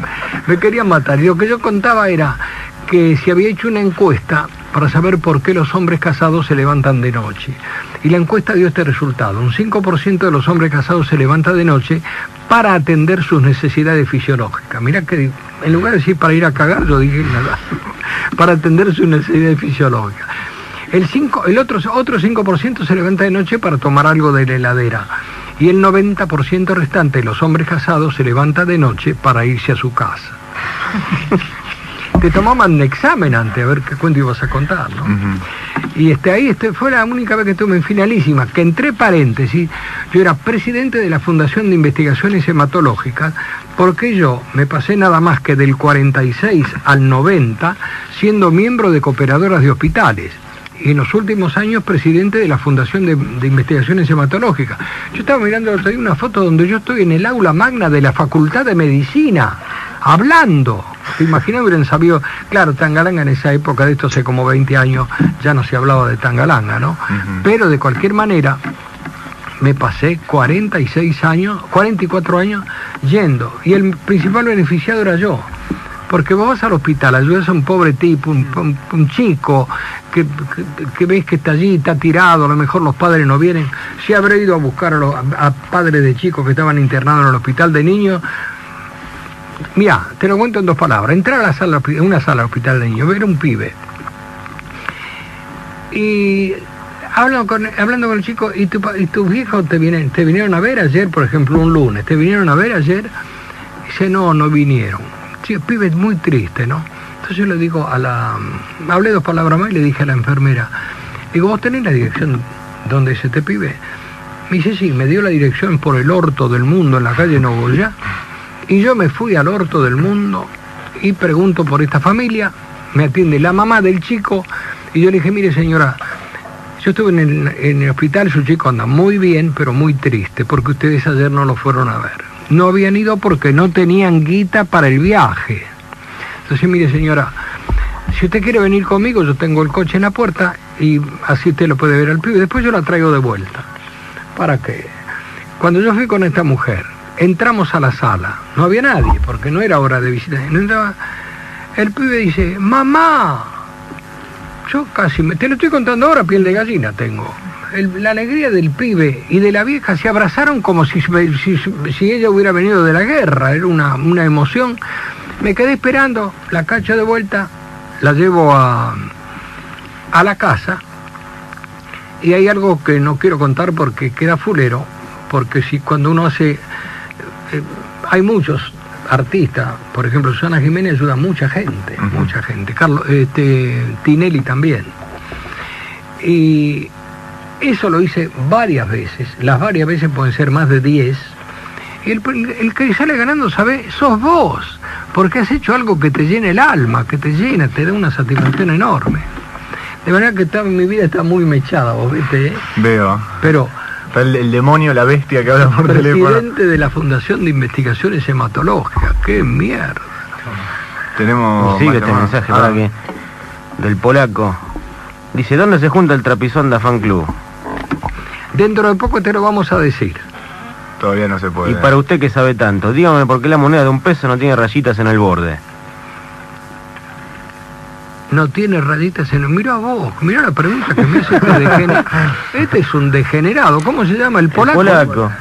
me querían matar. Y lo que yo contaba era que se había hecho una encuesta para saber por qué los hombres casados se levantan de noche. Y la encuesta dio este resultado. Un 5% de los hombres casados se levanta de noche para atender sus necesidades fisiológicas. Mira que en lugar de decir para ir a cagar, yo dije para atender sus necesidades fisiológicas. El, 5, el otro, otro 5% se levanta de noche para tomar algo de la heladera. Y el 90% restante los hombres casados se levanta de noche para irse a su casa. Te tomaban un examen antes a ver qué cuento ibas a contar, ¿no? Y este, ahí este, fue la única vez que estuve en finalísima, que entre paréntesis, yo era presidente de la Fundación de Investigaciones Hematológicas, porque yo me pasé nada más que del 46 al 90 siendo miembro de cooperadoras de hospitales. y en los últimos años presidente de la Fundación de, de Investigaciones Hematológicas. Yo estaba mirando el otro día una foto donde yo estoy en el aula magna de la Facultad de Medicina, hablando. ¿Te imaginas hubieran sabido? Claro, Tangalanga en esa época, de esto hace como 20 años, ya no se hablaba de Tangalanga, ¿no? Pero de cualquier manera, me pasé 46 años, 44 años yendo, y el principal beneficiado era yo. Porque vos vas al hospital, ayudas a un pobre tipo, un, un- un chico, que, que- que ves que está allí, está tirado, a lo mejor los padres no vienen. Si habré ido a buscar a, los, a- a padres de chicos que estaban internados en el hospital de niños, Mira, te lo cuento en dos palabras. Entrar a la sala, una sala hospital de niños, ver un pibe. Y hablo con, hablando con el chico, ¿y, tu, y tus viejos te, vienen, te vinieron a ver ayer, por ejemplo, un lunes? ¿Te vinieron a ver ayer? Dice, no, no vinieron. Sí, el pibe es muy triste, ¿no? Entonces yo le digo a la... Hablé dos palabras más y le dije a la enfermera, digo, ¿vos tenés la dirección donde es este pibe? Me dice, sí, me dio la dirección por el orto del mundo en la calle Nogoyá. Y yo me fui al orto del mundo y pregunto por esta familia. Me atiende la mamá del chico y yo le dije, mire señora, yo estuve en el, en el hospital, su chico anda muy bien, pero muy triste, porque ustedes ayer no lo fueron a ver. No habían ido porque no tenían guita para el viaje. Entonces, mire señora, si usted quiere venir conmigo, yo tengo el coche en la puerta y así usted lo puede ver al pibe. Después yo la traigo de vuelta. ¿Para qué? Cuando yo fui con esta mujer, entramos a la sala, no había nadie, porque no era hora de visita. El pibe dice, mamá, yo casi, me, te lo estoy contando ahora, piel de gallina tengo. La alegría del pibe y de la vieja se abrazaron como si, si, si ella hubiera venido de la guerra, era una, una emoción. Me quedé esperando, la cacho de vuelta, la llevo a, a la casa y hay algo que no quiero contar porque queda fulero, porque si cuando uno hace, eh, hay muchos artistas, por ejemplo Susana Jiménez ayuda a mucha gente, mucha gente, Carlos, este, Tinelli también. Y eso lo hice varias veces, las varias veces pueden ser más de 10, y el, el que sale ganando, ¿sabe? Sos vos, porque has hecho algo que te llena el alma, que te llena, te da una satisfacción enorme. De manera que está- mi vida está muy mechada, vos viste, ¿eh? Veo. Pero Está el, el demonio, la bestia que habla por teléfono. presidente de la Fundación de Investigaciones Hematológicas, qué mierda. Tenemos. Sigue este mensaje Ah, para que del polaco. Dice, ¿dónde se junta el trapizón de Fan Club? Dentro de poco te lo vamos a decir. Todavía no se puede. Y para usted que sabe tanto, dígame por qué la moneda de un peso no tiene rayitas en el borde. No tiene rayitas en el... Mira vos, mira la pregunta que me hace este degenerado. Este es un degenerado, ¿cómo se llama? El polaco. polaco.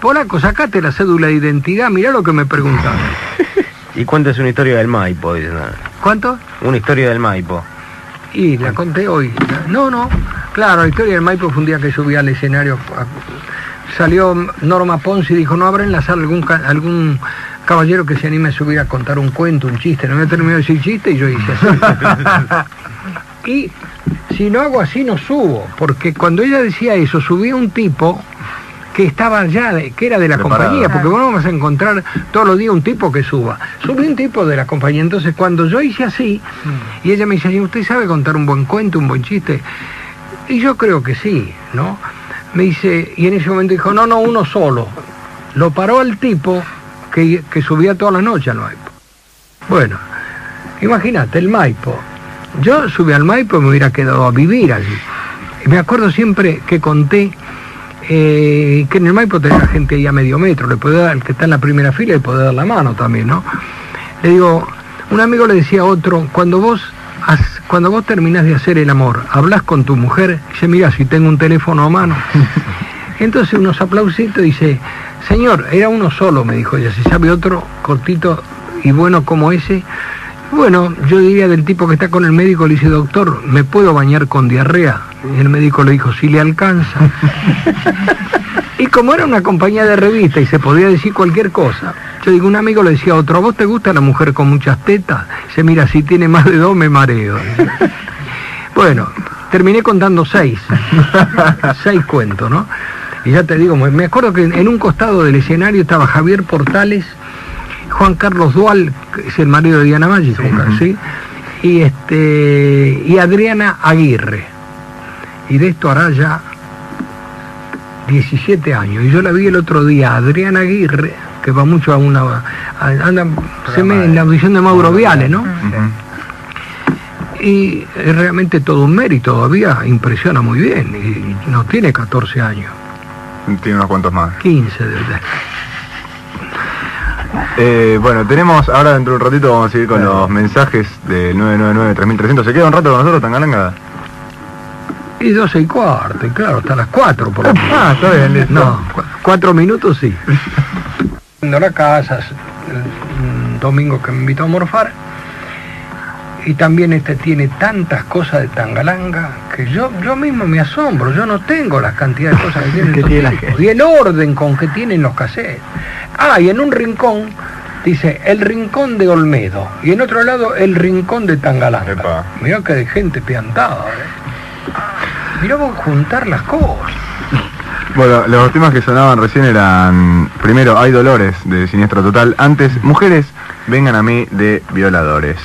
Polaco, sacate la cédula de identidad, mirá lo que me preguntan. Y cuéntese una historia del Maipo, dice. nada. ¿Cuánto? Una historia del Maipo. Y la conté hoy. No, no. Claro, la historia del Maipo fue un día que subí al escenario. Salió Norma Ponce y dijo, ¿no habrá en la sala algún, algún caballero que se anime a subir a contar un cuento, un chiste? No me terminó de decir chiste y yo hice así. y si no hago así no subo, porque cuando ella decía eso, subía un tipo que estaba ya, de- que era de la Preparado. compañía, porque vos no vas a encontrar todos los días un tipo que suba. Subí un tipo de la compañía, entonces cuando yo hice así, y ella me dice, "¿Y ¿usted sabe contar un buen cuento, un buen chiste? Y yo creo que sí, ¿no? Me dice, y en ese momento dijo, no, no, uno solo. Lo paró al tipo que, subía toda la noche al Maipo. Bueno, imagínate, el Maipo. Yo subí al Maipo y me hubiera quedado a vivir allí. Me acuerdo siempre que conté eh, que en el Maipo tenía gente ahí a medio metro, le puede dar, el que está en la primera fila le puede dar la mano también, ¿no? Le digo, un amigo le decía a otro, cuando vos, cuando vos terminás de hacer el amor, hablas con tu mujer, dice, mira, si tengo un teléfono a mano. Entonces unos aplausitos, dice, señor, era uno solo, me dijo ella, si sabe otro cortito y bueno como ese. Bueno, yo diría del tipo que está con el médico, le dice, doctor, ¿me puedo bañar con diarrea? Y el médico le dijo, si le alcanza. Y como era una compañía de revista y se podía decir cualquier cosa, yo digo, un amigo le decía a otro, ¿a vos te gusta la mujer con muchas tetas? Dice, mira, si tiene más de dos me mareo. Bueno, terminé contando seis, seis cuentos, ¿no? Y ya te digo, me acuerdo que en un costado del escenario estaba Javier Portales, Juan Carlos Dual, que es el marido de Diana Maggi, ¿sí? Y, este, y Adriana Aguirre. y de esto hará ya 17 años. Y yo la vi el otro día, Adriana Aguirre, que va mucho a una... a- anda, se me, en la audición de Mauro Viale, ¿no? Y es realmente todo un mérito, todavía impresiona muy bien. Y no tiene 14 años, Tiene unos cuantos más. 15 de edad. Eh, bueno, tenemos, ahora dentro de un ratito vamos a seguir con los mensajes del 999-3300. ¿Se queda un rato con nosotros, Tangalanga? Y 12 y cuarto, y claro, hasta las 4 por lo menos. Ah, está bien, listo. No, cu- cuatro minutos sí. A la casa, es un domingo que me invitó a morfar. Y también este tiene tantas cosas de Tangalanga que yo, yo mismo me asombro, yo no tengo las cantidades de cosas que tienen Que tiene tipos. Y el orden con que tienen los cassettes. Ah, y en un rincón dice el rincón de Olmedo. Y en otro lado el rincón de Tangalanga. Epa. Mirá que de gente piantada, ¿eh? Mirá vos juntar las cosas. Bueno, los temas que sonaban recién eran, primero, Hay Dolores de Siniestro Total. Antes, Mujeres, vengan a mí de Violadores.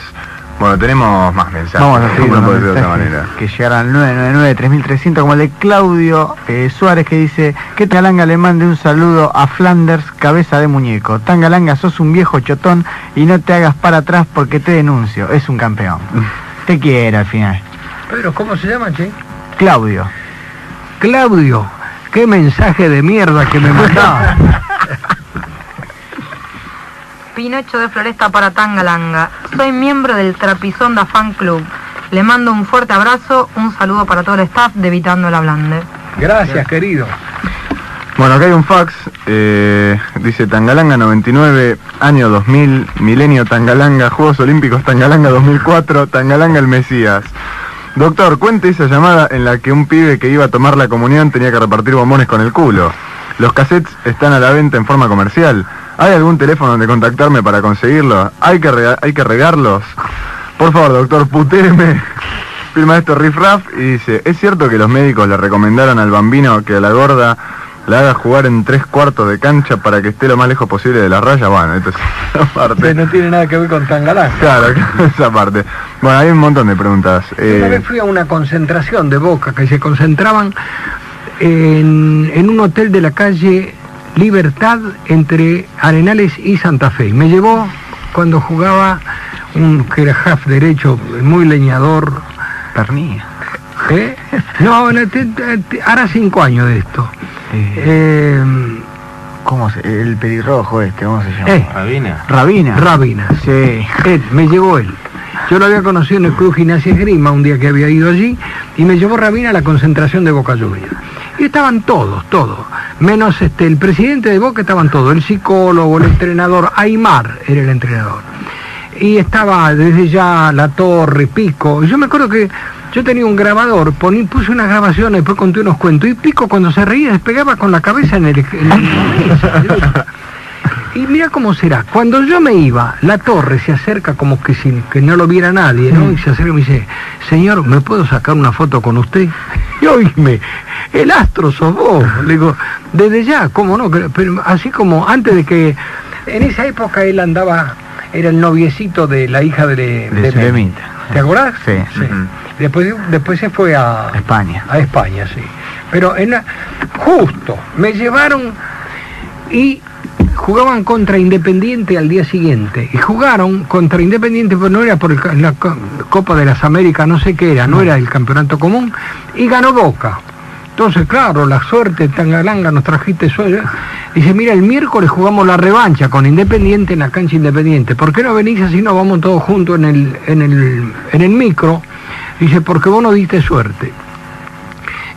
Bueno, tenemos más mensajes. Vamos a seguir ¿Cómo con no los puede ser de otra manera? que llegaron al 999-3300, como el de Claudio eh, Suárez, que dice que Tangalanga le mande un saludo a Flanders, cabeza de muñeco. Tangalanga, sos un viejo chotón y no te hagas para atrás porque te denuncio. Es un campeón. Te quiere al final. Pedro, ¿cómo se llama, che? Claudio. Claudio, qué mensaje de mierda que me mandaba. Pinocho de Floresta para Tangalanga. Soy miembro del Trapisonda Fan Club. Le mando un fuerte abrazo, un saludo para todo el staff de Evitando la Blande. Gracias, querido. Bueno, acá hay un fax, eh, dice Tangalanga 99, año 2000, milenio Tangalanga, Juegos Olímpicos Tangalanga 2004, Tangalanga el Mesías. Doctor, cuente esa llamada en la que un pibe que iba a tomar la comunión tenía que repartir bombones con el culo. Los cassettes están a la venta en forma comercial. ¿Hay algún teléfono donde contactarme para conseguirlo? ¿Hay que, rega- hay que regarlos? Por favor, doctor, putéreme. Firma esto Riff Raff y dice, ¿es cierto que los médicos le recomendaron al bambino que a la gorda la haga jugar en tres cuartos de cancha para que esté lo más lejos posible de la raya? Bueno, esto es esa parte. no tiene nada que ver con Tangalanga. Claro, esa parte. Bueno, hay un montón de preguntas. Una Eh, vez fui a una concentración de Boca, que se concentraban en, en un hotel de la calle Libertad entre Arenales y Santa Fe. Me llevó cuando jugaba un que era half derecho, muy leñador. Pernilla. ¿eh? No, no, te- te- te- hará cinco años de esto. Eh, Eh, ¿Cómo se El pelirrojo este, ¿cómo se llama? eh, Rabina. Rabina. Rabina. Sí. Él, me llevó él. Yo lo había conocido en el Club Gimnasia Esgrima un día que había ido allí y me llevó Rabina a la concentración de Boca Juniors. Y estaban todos, todos. Menos este, el presidente de Boca estaban todos, el psicólogo, el entrenador, Aymar era el entrenador. Y estaba desde ya La Torre, Pico. Yo me acuerdo que yo tenía un grabador, poní, puse unas grabaciones, después conté unos cuentos. Y Pico cuando se reía despegaba con la cabeza en el... en mesa. Y mira cómo será. Cuando yo me iba, la torre se acerca como que sin que no lo viera nadie, ¿no? Y se acerca y me dice, señor, ¿me puedo sacar una foto con usted? Y oíme, el astro sos vos. Le digo, desde ya, ¿cómo no? Pero, así como antes de que... En esa época él andaba, era el noviecito de la hija de, De de Zulemita. ¿Te acordás? Sí. Después, después se fue a, España. a España, sí. Pero en la- justo, me llevaron y jugaban contra Independiente al día siguiente. Y jugaron contra Independiente, pero no era por el la co- Copa de las Américas, no sé qué era, no era el campeonato común. Y ganó Boca. Entonces, claro, la suerte, Tangalanga, nos trajiste suerte. Dice, mira, el miércoles jugamos la revancha con Independiente en la cancha Independiente. ¿Por qué no venís así no vamos todos juntos en el, en el, en el micro? Dice, porque vos no diste suerte.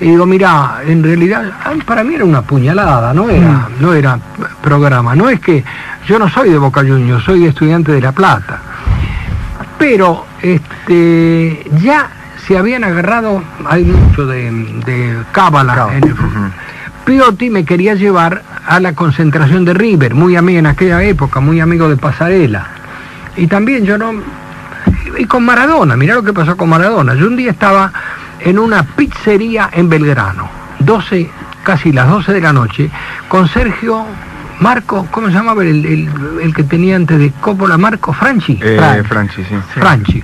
Y digo, mira, en realidad para mí era una puñalada, no era, no era programa. No es que yo no soy de Boca Juniors, soy estudiante de La Plata. Pero este ya se habían agarrado, hay mucho de, de cábala en el fútbol. Piotti me quería llevar a la concentración de River, muy amigo en aquella época, muy amigo de Pasarela. Y también yo no... Y con Maradona, mirá lo que pasó con Maradona. Yo un día estaba en una pizzería en Belgrano, 12, casi las 12 de la noche, con Sergio Marco, ¿cómo se llamaba el, el- el que tenía antes de Coppola? Marco Franchi. eh, Fran- Franchi, sí. Franchi.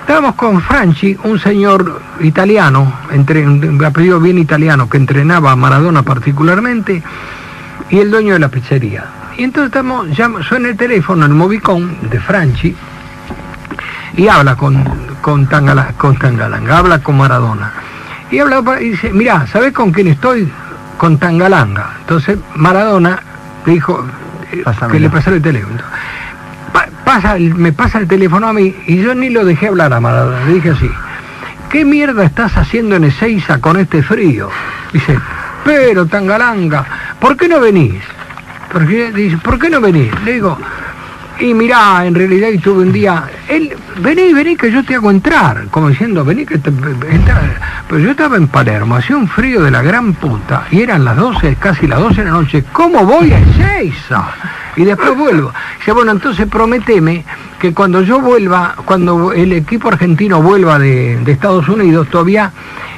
Estábamos con Franchi, un señor italiano, entre, un apellido bien italiano, que entrenaba a Maradona particularmente, y el dueño de la pizzería. Y entonces estamos, llama, suena el teléfono, el Movicon de Franchi, y habla con, con, Tangala- con Tangalanga, habla con Maradona. Y habla y dice, mira, ¿sabes con quién estoy? Con Tangalanga. Entonces Maradona le dijo eh, que le pasara el teléfono. Pa- pasa, me pasa el teléfono a mí y yo ni lo dejé hablar a Maradona. Le dije así, ¿qué mierda estás haciendo en Ezeiza con este frío? Dice, pero Tangalanga, ¿por qué no venís? Porque dice, ¿por qué no venís? Le digo, y mirá, en realidad y tuve un día, él, vení, vení que yo te hago entrar, como diciendo, vení que te entra". Pero yo estaba en Palermo, hacía un frío de la gran puta, y eran las 12, casi las 12 de la noche, ¿cómo voy a Ezeiza? Y después vuelvo. Dice, bueno, entonces prometeme que cuando yo vuelva, cuando el equipo argentino vuelva de, de Estados Unidos, todavía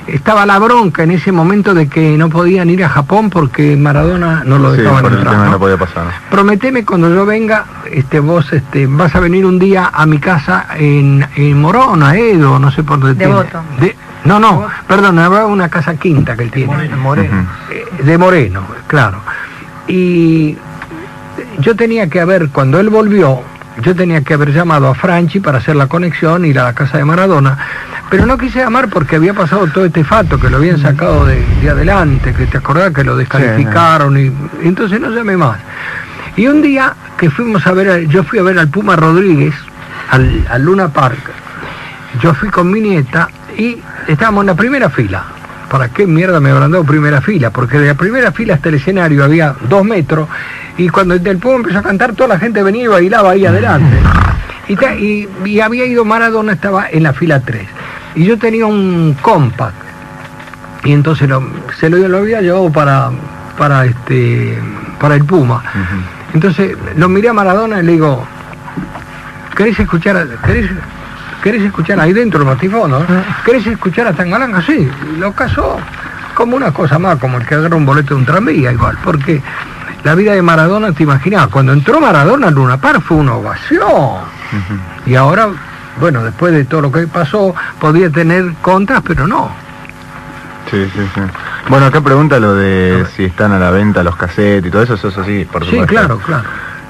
estaba la bronca en ese momento de que no podían ir a Japón porque Maradona no lo Sí, el tema ¿no? no podía pasar. Prometeme cuando yo venga, este, vos este, vas a venir un día a mi casa en, en Morona, Edo, no sé por dónde. tiene. Devoto. De- no, no, perdón, habrá una casa quinta que él tiene. Ujú. Eh, de Moreno, claro. Y yo tenía que haber, cuando él volvió, yo tenía que haber llamado a Franchi para hacer la conexión, ir a la casa de Maradona, pero no quise llamar porque había pasado todo este fato, que lo habían sacado de, de adelante, que te acordás que lo descalificaron, y, y entonces no llamé más. Y un día que fuimos a ver, yo fui a ver al Puma Rodríguez, al, al Luna Park, yo fui con mi nieta y estábamos en la primera fila. ¿Para qué mierda me habrán dado primera fila? Porque de la primera fila hasta el escenario había dos metros y cuando el Puma empezó a cantar toda la gente venía y bailaba ahí adelante. Y, ta- y- y había ido Maradona, estaba en la fila 3. Y yo tenía un compact y entonces lo- se lo, lo había llevado para, para, este, para el Puma. Entonces lo miré a Maradona y le digo, ¿querés escuchar, a- querés, querés escuchar ahí dentro el matifono? ¿Querés escuchar a Tangalanga? Sí, lo casó como una cosa más, como el que agarra un boleto de un tranvía igual, porque la vida de Maradona, te imaginas, cuando entró Maradona en Luna Park fue una ovación. Y ahora, bueno, después de todo lo que pasó, podía tener contras, pero no. Sí, sí, sí. Bueno, acá pregunta lo de si están a la venta los cassettes y todo eso, eso, sí, por Sí, supuesto. claro, claro.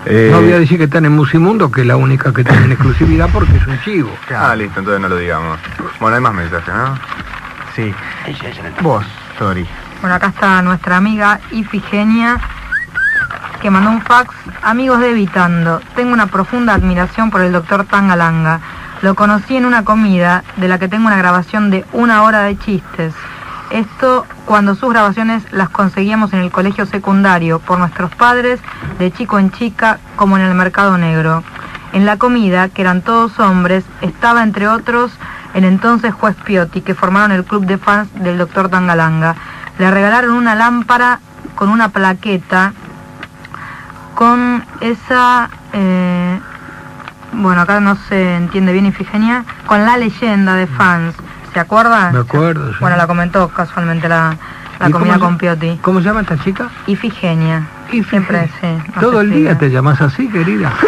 Eh, No voy a decir que están en Musimundo, que es la única que tiene en exclusividad porque es un chivo. Ah, listo, entonces no lo digamos. Bueno, hay más mensajes, ¿no? Sí. Vos. Sorry. Bueno, acá está nuestra amiga Ifigenia, que mandó un fax. Amigos de Evitando, tengo una profunda admiración por el doctor Tangalanga. Lo conocí en una comida de la que tengo una grabación de una hora de chistes. Esto cuando sus grabaciones las conseguíamos en el colegio secundario por nuestros padres, de chico en chica, como en el mercado negro. En la comida, que eran todos hombres, estaba entre otros el entonces juez Piotti, que formaron el club de fans del doctor Tangalanga. Le regalaron una lámpara con una plaqueta con esa, eh, bueno, acá no se entiende bien Ifigenia, con la leyenda de fans. ¿Se acuerda? Me acuerdo, sí. Bueno, la comentó casualmente la, la ¿Y cómo comida se- con Piotti. ¿Cómo se llama esta chica? Ifigenia. Ifigenia. Siempre, sí. no Todo el día te llamas así, querida.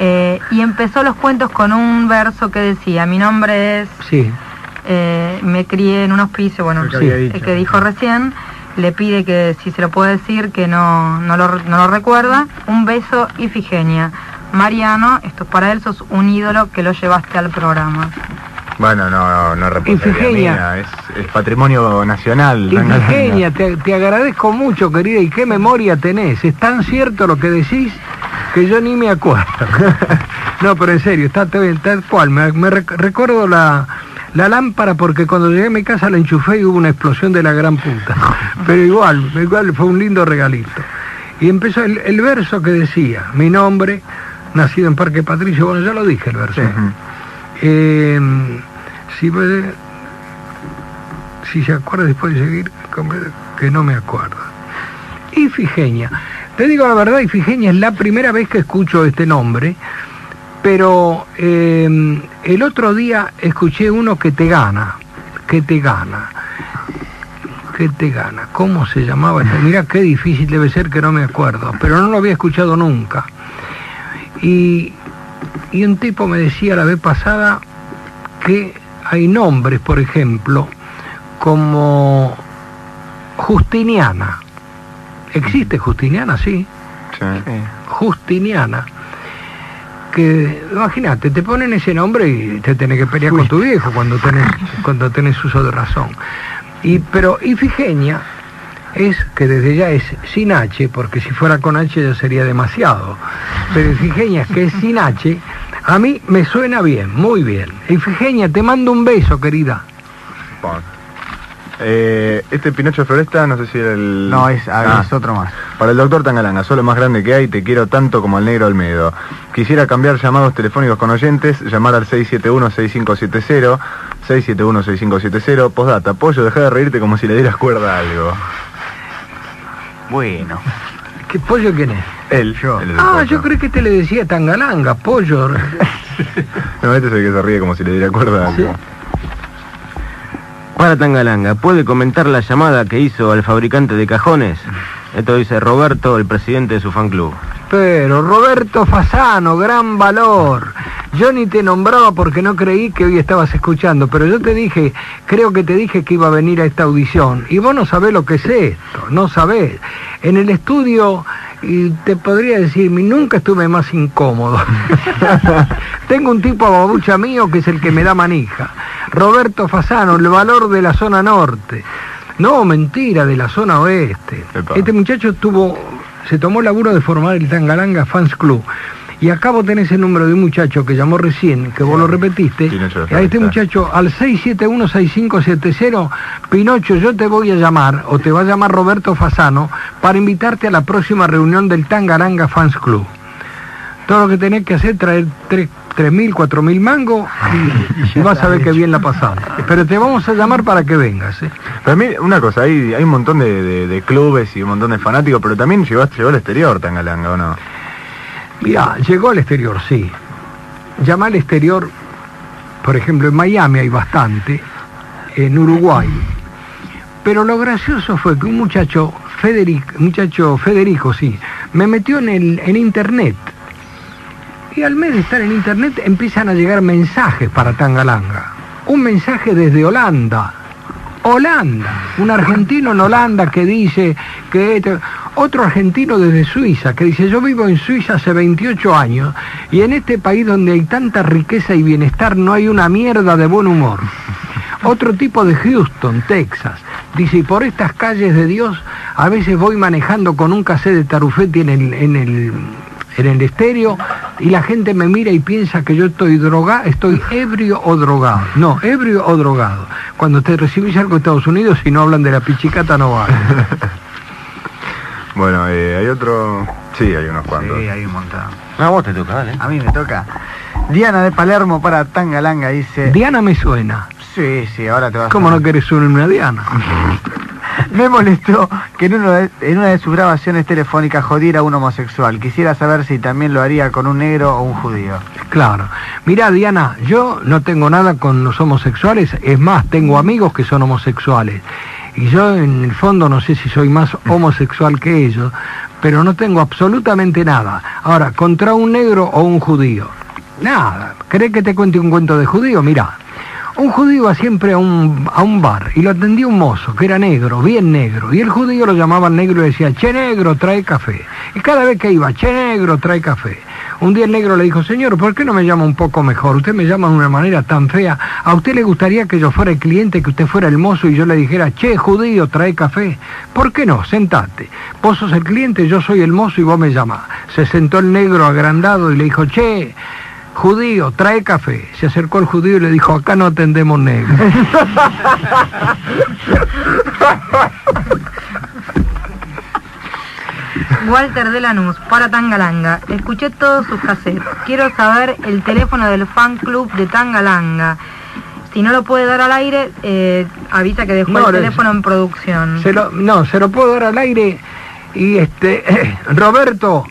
Eh, y empezó los cuentos con un verso que decía, mi nombre es, Sí. eh, me crié en un hospicio, bueno, El que sí, dicho. el que dijo recién, le pide que si se lo puede decir, que no, no, lo, no lo recuerda, un beso Ifigenia. Mariano, esto es para él, sos un ídolo que lo llevaste al programa. Bueno, no, no, no es responsabilidad es, es patrimonio nacional. Ifigenia, te, te agradezco mucho, querida, y qué memoria tenés. Es tan cierto lo que decís que yo ni me acuerdo. no, pero en serio, está tal, cual. Me, me rec- recuerdo la, la lámpara porque cuando llegué a mi casa la enchufé y hubo una explosión de la gran puta. Pero igual, igual fue un lindo regalito. Y empezó el, el verso que decía, mi nombre, nacido en Parque Patricio, bueno, ya lo dije el verso. Eh, si, si se acuerda después de seguir, que no me acuerdo. Ifigenia. Te digo la verdad, Ifigenia es la primera vez que escucho este nombre, pero eh, el otro día escuché uno que te gana, que te gana, que te gana. ¿Cómo se llamaba? este? Mira qué difícil debe ser que no me acuerdo, pero no lo había escuchado nunca. Y y un tipo me decía la vez pasada que hay nombres, por ejemplo, como Justiniana. ¿Existe Justiniana? Sí. Sí. Justiniana. Que, imagínate, te ponen ese nombre y te tenés que pelear con tu viejo cuando tenés, cuando tenés uso de razón. Y, pero Ifigenia es, que desde ya es sin H, porque si fuera con H ya sería demasiado. Pero Ifigenia, que es sin H, a mí me suena bien, muy bien. Ifigenia, te mando un beso, querida. Bueno. Eh, este Pinocho Floresta, no sé si era el... No, es, a ver, Ah. es otro más. Para el doctor Tangalanga, soy lo más grande que hay, te quiero tanto como el negro Almedo. Quisiera cambiar llamados telefónicos con oyentes, llamar al 671-6570, 671-6570, postdata, pollo, deja de reírte como si le dieras cuerda a algo. Bueno. ¿Qué pollo quién es? Él, yo. Ah, yo creí que te le decía tangalanga, pollo. No, este es el que se ríe como si le diera cuerda algo. Para Tangalanga, ¿puede comentar la llamada que hizo al fabricante de cajones? Esto dice Roberto, el presidente de su fan club. Pero Roberto Fasano, gran valor. Yo ni te nombraba porque no creí que hoy estabas escuchando, pero yo te dije, creo que te dije que iba a venir a esta audición. Y vos no sabés lo que es esto, no sabés. En el estudio, y te podría decir, nunca estuve más incómodo. Tengo un tipo a babucha mío que es el que me da manija. Roberto Fasano, el valor de la zona norte. No, mentira, de la zona oeste. Epa. Este muchacho tuvo, se tomó el laburo de formar el Tangalanga Fans Club. Y acá vos tenés el número de un muchacho que llamó recién, que vos lo repetiste. Pinocho a este muchacho al 671-6570, Pinocho, yo te voy a llamar, o te va a llamar Roberto Fasano, para invitarte a la próxima reunión del Tangalanga Fans Club. Todo lo que tenés que hacer es traer tres- 3.000, 4.000 mangos y, y vas a ver qué bien la pasamos. Pero te vamos a llamar para que vengas. ¿eh? Pero a mí, una cosa, hay, hay un montón de, de- de clubes y un montón de fanáticos, pero también llegó, llegó al exterior Tangalanga, ¿o no? Mira, llegó al exterior, sí. Llama al exterior, por ejemplo, en Miami hay bastante, en Uruguay. Pero lo gracioso fue que un muchacho, Federico, muchacho Federico, sí, me metió en, el, en internet. Y al mes de estar en internet empiezan a llegar mensajes para Tangalanga. Un mensaje desde Holanda. Holanda, un argentino en Holanda que dice que otro argentino desde Suiza que dice yo vivo en Suiza hace 28 años y en este país donde hay tanta riqueza y bienestar no hay una mierda de buen humor. Otro tipo de Houston, Texas, dice y por estas calles de Dios a veces voy manejando con un cassette de el, en el en el estéreo y la gente me mira y piensa que yo estoy drogado, estoy ebrio o drogado. No, ebrio o drogado. Cuando te recibís algo de Estados Unidos, si no hablan de la pichicata, no vale. Bueno, eh, hay otro... Sí, hay unos cuantos. Sí, hay un montón. No, a vos te toca, dale. A mí me toca. Diana de Palermo para Tangalanga dice... Diana me suena. Sí, sí, ahora te vas ¿Cómo a... no querés una Diana? Me molestó que en, uno de- en una de sus grabaciones telefónicas jodiera a un homosexual. Quisiera saber si también lo haría con un negro o un judío. Claro. Mira, Diana, yo no tengo nada con los homosexuales, es más, tengo amigos que son homosexuales. Y yo en el fondo no sé si soy más homosexual que ellos, pero no tengo absolutamente nada. Ahora, contra un negro o un judío. Nada. ¿Querés que te cuente un cuento de judío? Mira. Un judío iba siempre a un, a un bar y lo atendía un mozo que era negro, bien negro. Y el judío lo llamaban negro y decía, che negro, trae café. Y cada vez que iba, che negro, trae café. Un día el negro le dijo, señor, ¿por qué no me llama un poco mejor? Usted me llama de una manera tan fea. ¿A usted le gustaría que yo fuera el cliente, que usted fuera el mozo y yo le dijera, che judío, trae café? ¿Por qué no? Sentate. Vos sos el cliente, yo soy el mozo y vos me llamás. Se sentó el negro agrandado y le dijo, che, judío, trae café. Se acercó el judío y le dijo, acá no atendemos negros. Walter de Lanús, para Tangalanga. Escuché todos sus cassettes. Quiero saber el teléfono del fan club de Tangalanga. Si no lo puede dar al aire, eh, avisa que dejó No, el teléfono en producción. Se lo- no, se lo puedo dar al aire y este Roberto,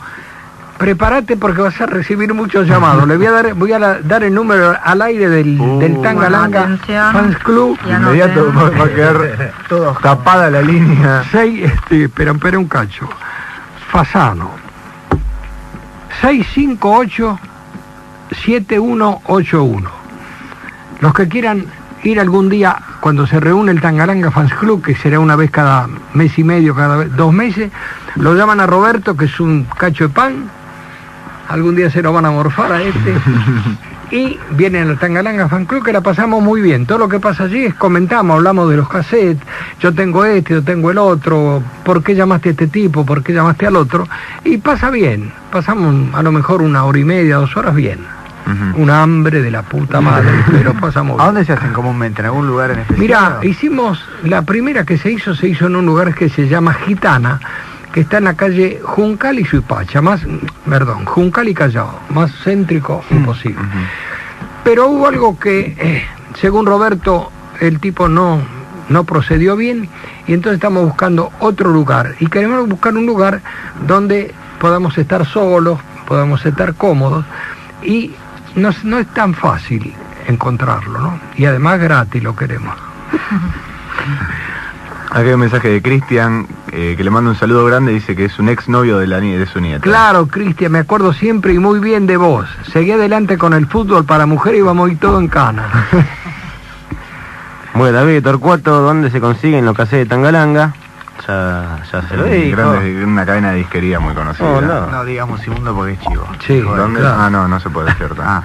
prepárate porque vas a recibir muchos llamados. Le voy a dar, voy a la- dar el número al aire del, Uh. del Tangalanga. Fans Club. Inmediato va, va a quedar tapada la línea. Seis, este, espera, espera un cacho. Fasano. 658 7181. Los que quieran ir algún día cuando se reúne el Tangalanga Fans Club, que será una vez cada mes y medio, cada vez, dos meses, lo llaman a Roberto, que es un cacho de pan, algún día se lo van a morfar a este, y vienen al Tangalanga Fan Club, que la pasamos muy bien. Todo lo que pasa allí es comentamos, hablamos de los cassettes, yo tengo este, yo tengo el otro, por qué llamaste a este tipo, por qué llamaste al otro, y pasa bien, pasamos a lo mejor una hora y media, dos horas bien. Un hambre de la puta madre, pero pasamos ¿A bien. dónde se hacen comúnmente? ¿En algún lugar en especial? Mira, hicimos, la primera que se hizo, se hizo en un lugar que se llama Gitana, que está en la calle Juncal y Suipacha, más, perdón, Juncal y Callao, más céntrico imposible. Pero hubo algo que, eh, según Roberto, el tipo no, no procedió bien y entonces estamos buscando otro lugar. Y queremos buscar un lugar donde podamos estar solos, podamos estar cómodos y no, es- no es tan fácil encontrarlo, ¿no? Y además gratis lo queremos. Aquí hay un mensaje de Cristian eh, que le manda un saludo grande. Dice que es un ex novio de, la, de su nieta. Claro, Cristian, me acuerdo siempre y muy bien de vos. Seguí adelante con el fútbol para mujeres y vamos a ir todo en cana. Bueno, David Torcuato, ¿dónde se consiguen los cassettes de Tangalanga? Ya, ya se lo grande- una cadena de disquería muy conocida. Oh, no. No digamos segundo porque es chivo. Sí, ¿Dónde? claro. Ah, no, no se puede, cierto. Ah.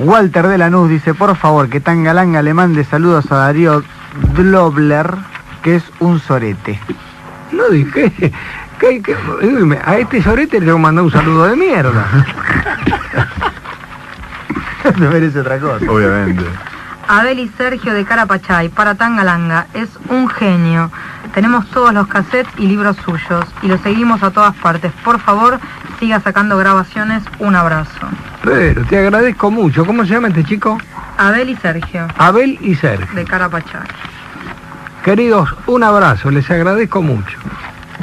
Walter de Lanús dice, por favor, que Tangalanga le mande saludos a Darío Dlobler, que es un sorete. No dije. A este sorete le mandó un saludo de mierda. Se merece otra cosa. Obviamente. Abel y Sergio de Carapachay, para Tangalanga, es un genio. Tenemos todos los cassettes y libros suyos y lo seguimos a todas partes. Por favor, siga sacando grabaciones. Un abrazo. Pero te agradezco mucho. ¿Cómo se llama este chico? Abel y Sergio, Abel y Sergio. de Carapachay. Queridos, un abrazo, les agradezco mucho.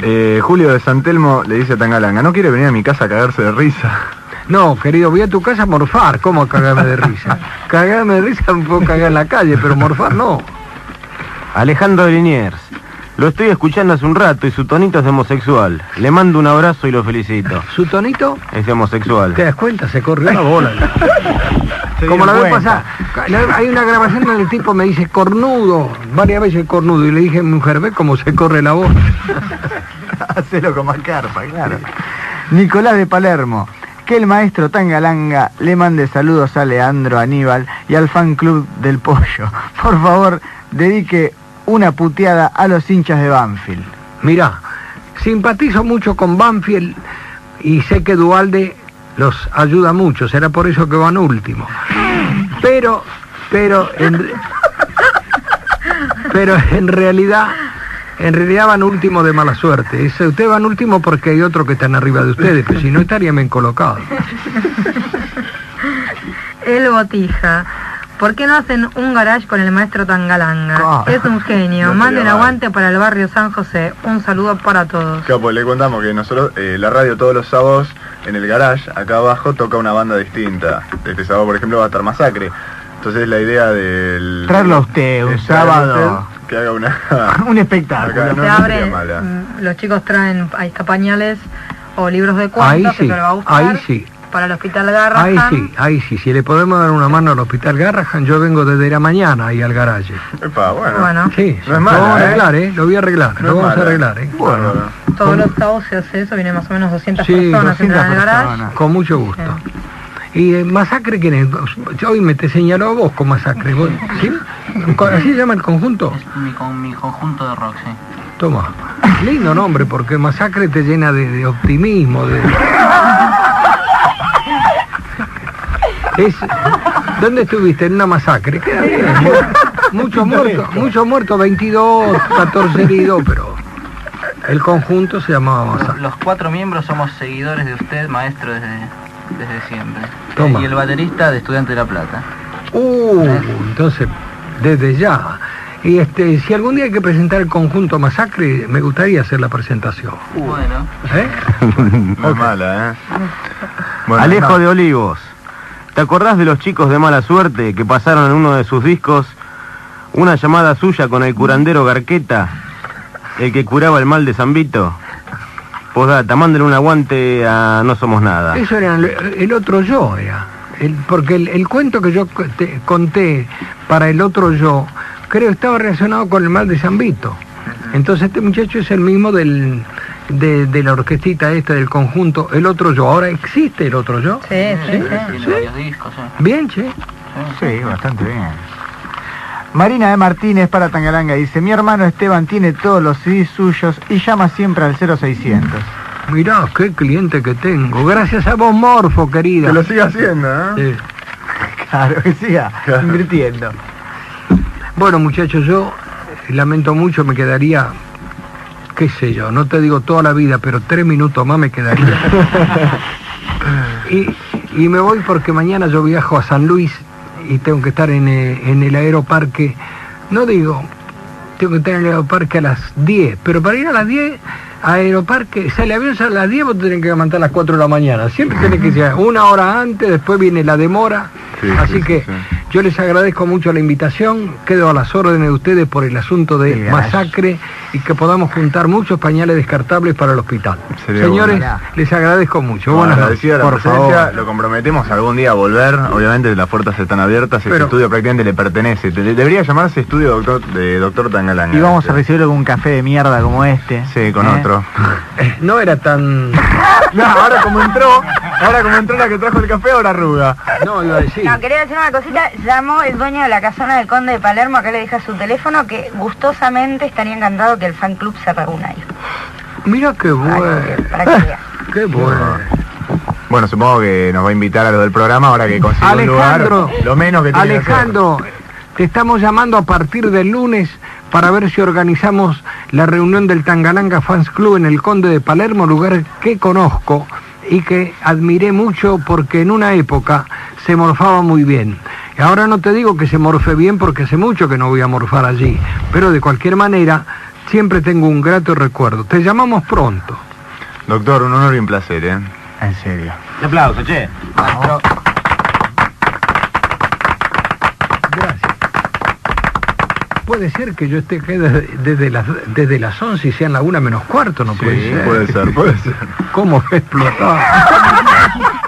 Eh, Julio de San Telmo le dice a Tangalanga, ¿no quiere venir a mi casa a cagarse de risa? No, querido, voy a tu casa a morfar. ¿Cómo cagarme de risa? Cagarme de risa me puedo cagar en la calle, pero morfar no. Alejandro Liniers. Lo estoy escuchando hace un rato y su tonito es de homosexual. Le mando un abrazo y lo felicito. Su tonito, Es homosexual. te das cuenta, se corrió la bola. Como la vez pasada, hay una grabación donde el tipo me dice cornudo, varias veces cornudo, y le dije, mujer, ve cómo se corre la voz. Hacelo como carpa, claro. Nicolás de Palermo. Que el maestro Tangalanga le mande saludos a Leandro Aníbal y al fan club del pollo. Por favor, dedique una puteada a los hinchas de Banfield. Mirá, simpatizo mucho con Banfield y sé que Dualde los ayuda mucho, será por eso que van último. Pero, pero, en, pero en realidad, en realidad van último de mala suerte. Es- Ustedes van último porque hay otro que están arriba de ustedes, pero si no estarían bien colocados. El Botija. ¿Por qué no hacen un garage con el maestro Tangalanga? Ah, es un genio. no Manden aguante para el barrio San José. Un saludo para todos. Capo, le contamos que nosotros, eh, la radio todos los sábados, en el garage, acá abajo, toca una banda distinta. Este sábado, por ejemplo, va a estar Masacre. Entonces la idea del... Traerlo a usted un sábado. usted, Que haga una... Un espectáculo. Acá no, Se no abre, mm, los chicos traen, ahí está pañales o libros de Ahí cuentos sí, que te lo va a buscar ahí sí. Para el hospital Garrahan. Ahí sí, ahí sí. Si le podemos dar una mano al hospital Garrahan, yo vengo desde la mañana ahí al garaje. Epa, bueno. Bueno, Sí, No es lo vamos a ¿eh? arreglar, ¿eh? Lo voy a arreglar, No lo vamos a arreglar, ¿eh? Bueno. todos los sábados se hace eso, vienen más o menos 200 Sí, personas 200 entran al garage. Con mucho gusto. ¿Y eh, Masacre quién es? Hoy me te señaló a vos con Masacre. ¿vos- ¿Sí? ¿Con- ¿Así se llama el conjunto? Es mi, con mi conjunto de rock, sí. Toma. Lindo nombre, porque Masacre te llena de, de optimismo. De... Es, ¿Dónde estuviste? En una masacre. Queda bien. Muchos muertos, muchos muertos, 22, 14 heridos, pero el conjunto se llamaba Masacre. Los cuatro miembros somos seguidores de usted, maestro, desde, desde siempre. Toma. Y el baterista de Estudiante de La Plata. Uh, entonces, desde ya. Y este, si algún día hay que presentar el conjunto Masacre, me gustaría hacer la presentación. Bueno, ¿Eh? No es mala, ¿eh? Bueno, Alejo no. de Olivos. ¿Te acordás de los chicos de mala suerte que pasaron en uno de sus discos una llamada suya con el curandero Garqueta, el que curaba el mal de San Vito? Posdata, mándenle un aguante a No Somos Nada. Eso era el, otro yo, era. porque el, cuento que yo te conté para el otro yo, creo estaba relacionado con el mal de San Vito. Entonces este muchacho es el mismo del, de, de la orquestita esta, del conjunto, el otro yo. Ahora existe el otro yo. Sí, sí, sí. Sí. varios discos, sí. Bien, che. Sí, bastante bien. Marina de Martínez para Tangalanga dice, mi hermano Esteban tiene todos los CDs suyos y llama siempre al 0600. Mirá, qué cliente que tengo. Gracias a vos, Morfo, querida. Que lo siga haciendo, ¿eh? Sí. Claro, que siga Claro. invirtiendo. Bueno, muchachos, yo lamento mucho, me quedaría, qué sé yo, no te digo toda la vida, pero tres minutos más me quedaría. y, y me voy porque mañana yo viajo a San Luis y tengo que estar en, eh, en el aeroparque. No digo, tengo que estar en el aeroparque a las 10, pero para ir a las 10, aeroparque, sale el avión a las 10, vos tenés que levantar a las 4 de la mañana. Siempre tenés que ir una hora antes, después viene la demora. Sí, Así sí, que sí. Yo les agradezco mucho la invitación, quedo a las órdenes de ustedes por el asunto de masacre y que podamos juntar muchos pañales descartables para el hospital. Sería Señores, les agradezco mucho. Bueno, Buenas noches. la por favor. lo comprometemos algún día a volver, obviamente las puertas están abiertas, este estudio prácticamente le pertenece, Te- debería llamarse estudio doctor, de doctor Tangalanga. Y vamos a recibirlo con un café de mierda como este. Sí, con ¿eh? otro. Eh, No era tan... No, ahora como entró, ahora como entró la que trajo el café, ahora arruga. No, iba a decir. No, quería decir una cosita. Llamó el dueño de la casona del conde de Palermo, acá le deja su teléfono, que gustosamente estaría encantado que el fan club se reúna ahí. Mira qué Para bueno. que, para que vea. Qué bueno. Bueno, supongo que nos va a invitar a lo del programa ahora que consiga un Alejandro, lugar. Lo menos que tiene que hacer. Alejandro, te estamos llamando a partir del lunes para ver si organizamos la reunión del Tangalanga Fans Club en el Conde de Palermo, lugar que conozco y que admiré mucho porque en una época se morfaba muy bien. Y ahora no te digo que se morfe bien porque hace mucho que no voy a morfar allí, pero de cualquier manera siempre tengo un grato recuerdo. Te llamamos pronto. Doctor, un honor y un placer, ¿eh? En serio. Un aplauso, che. Gracias. Puede ser que yo esté aquí desde, desde las, desde las 11 y sean la una menos cuarto, no puede Sí, ser. puede ser, puede ser. ¿Cómo va a explotar?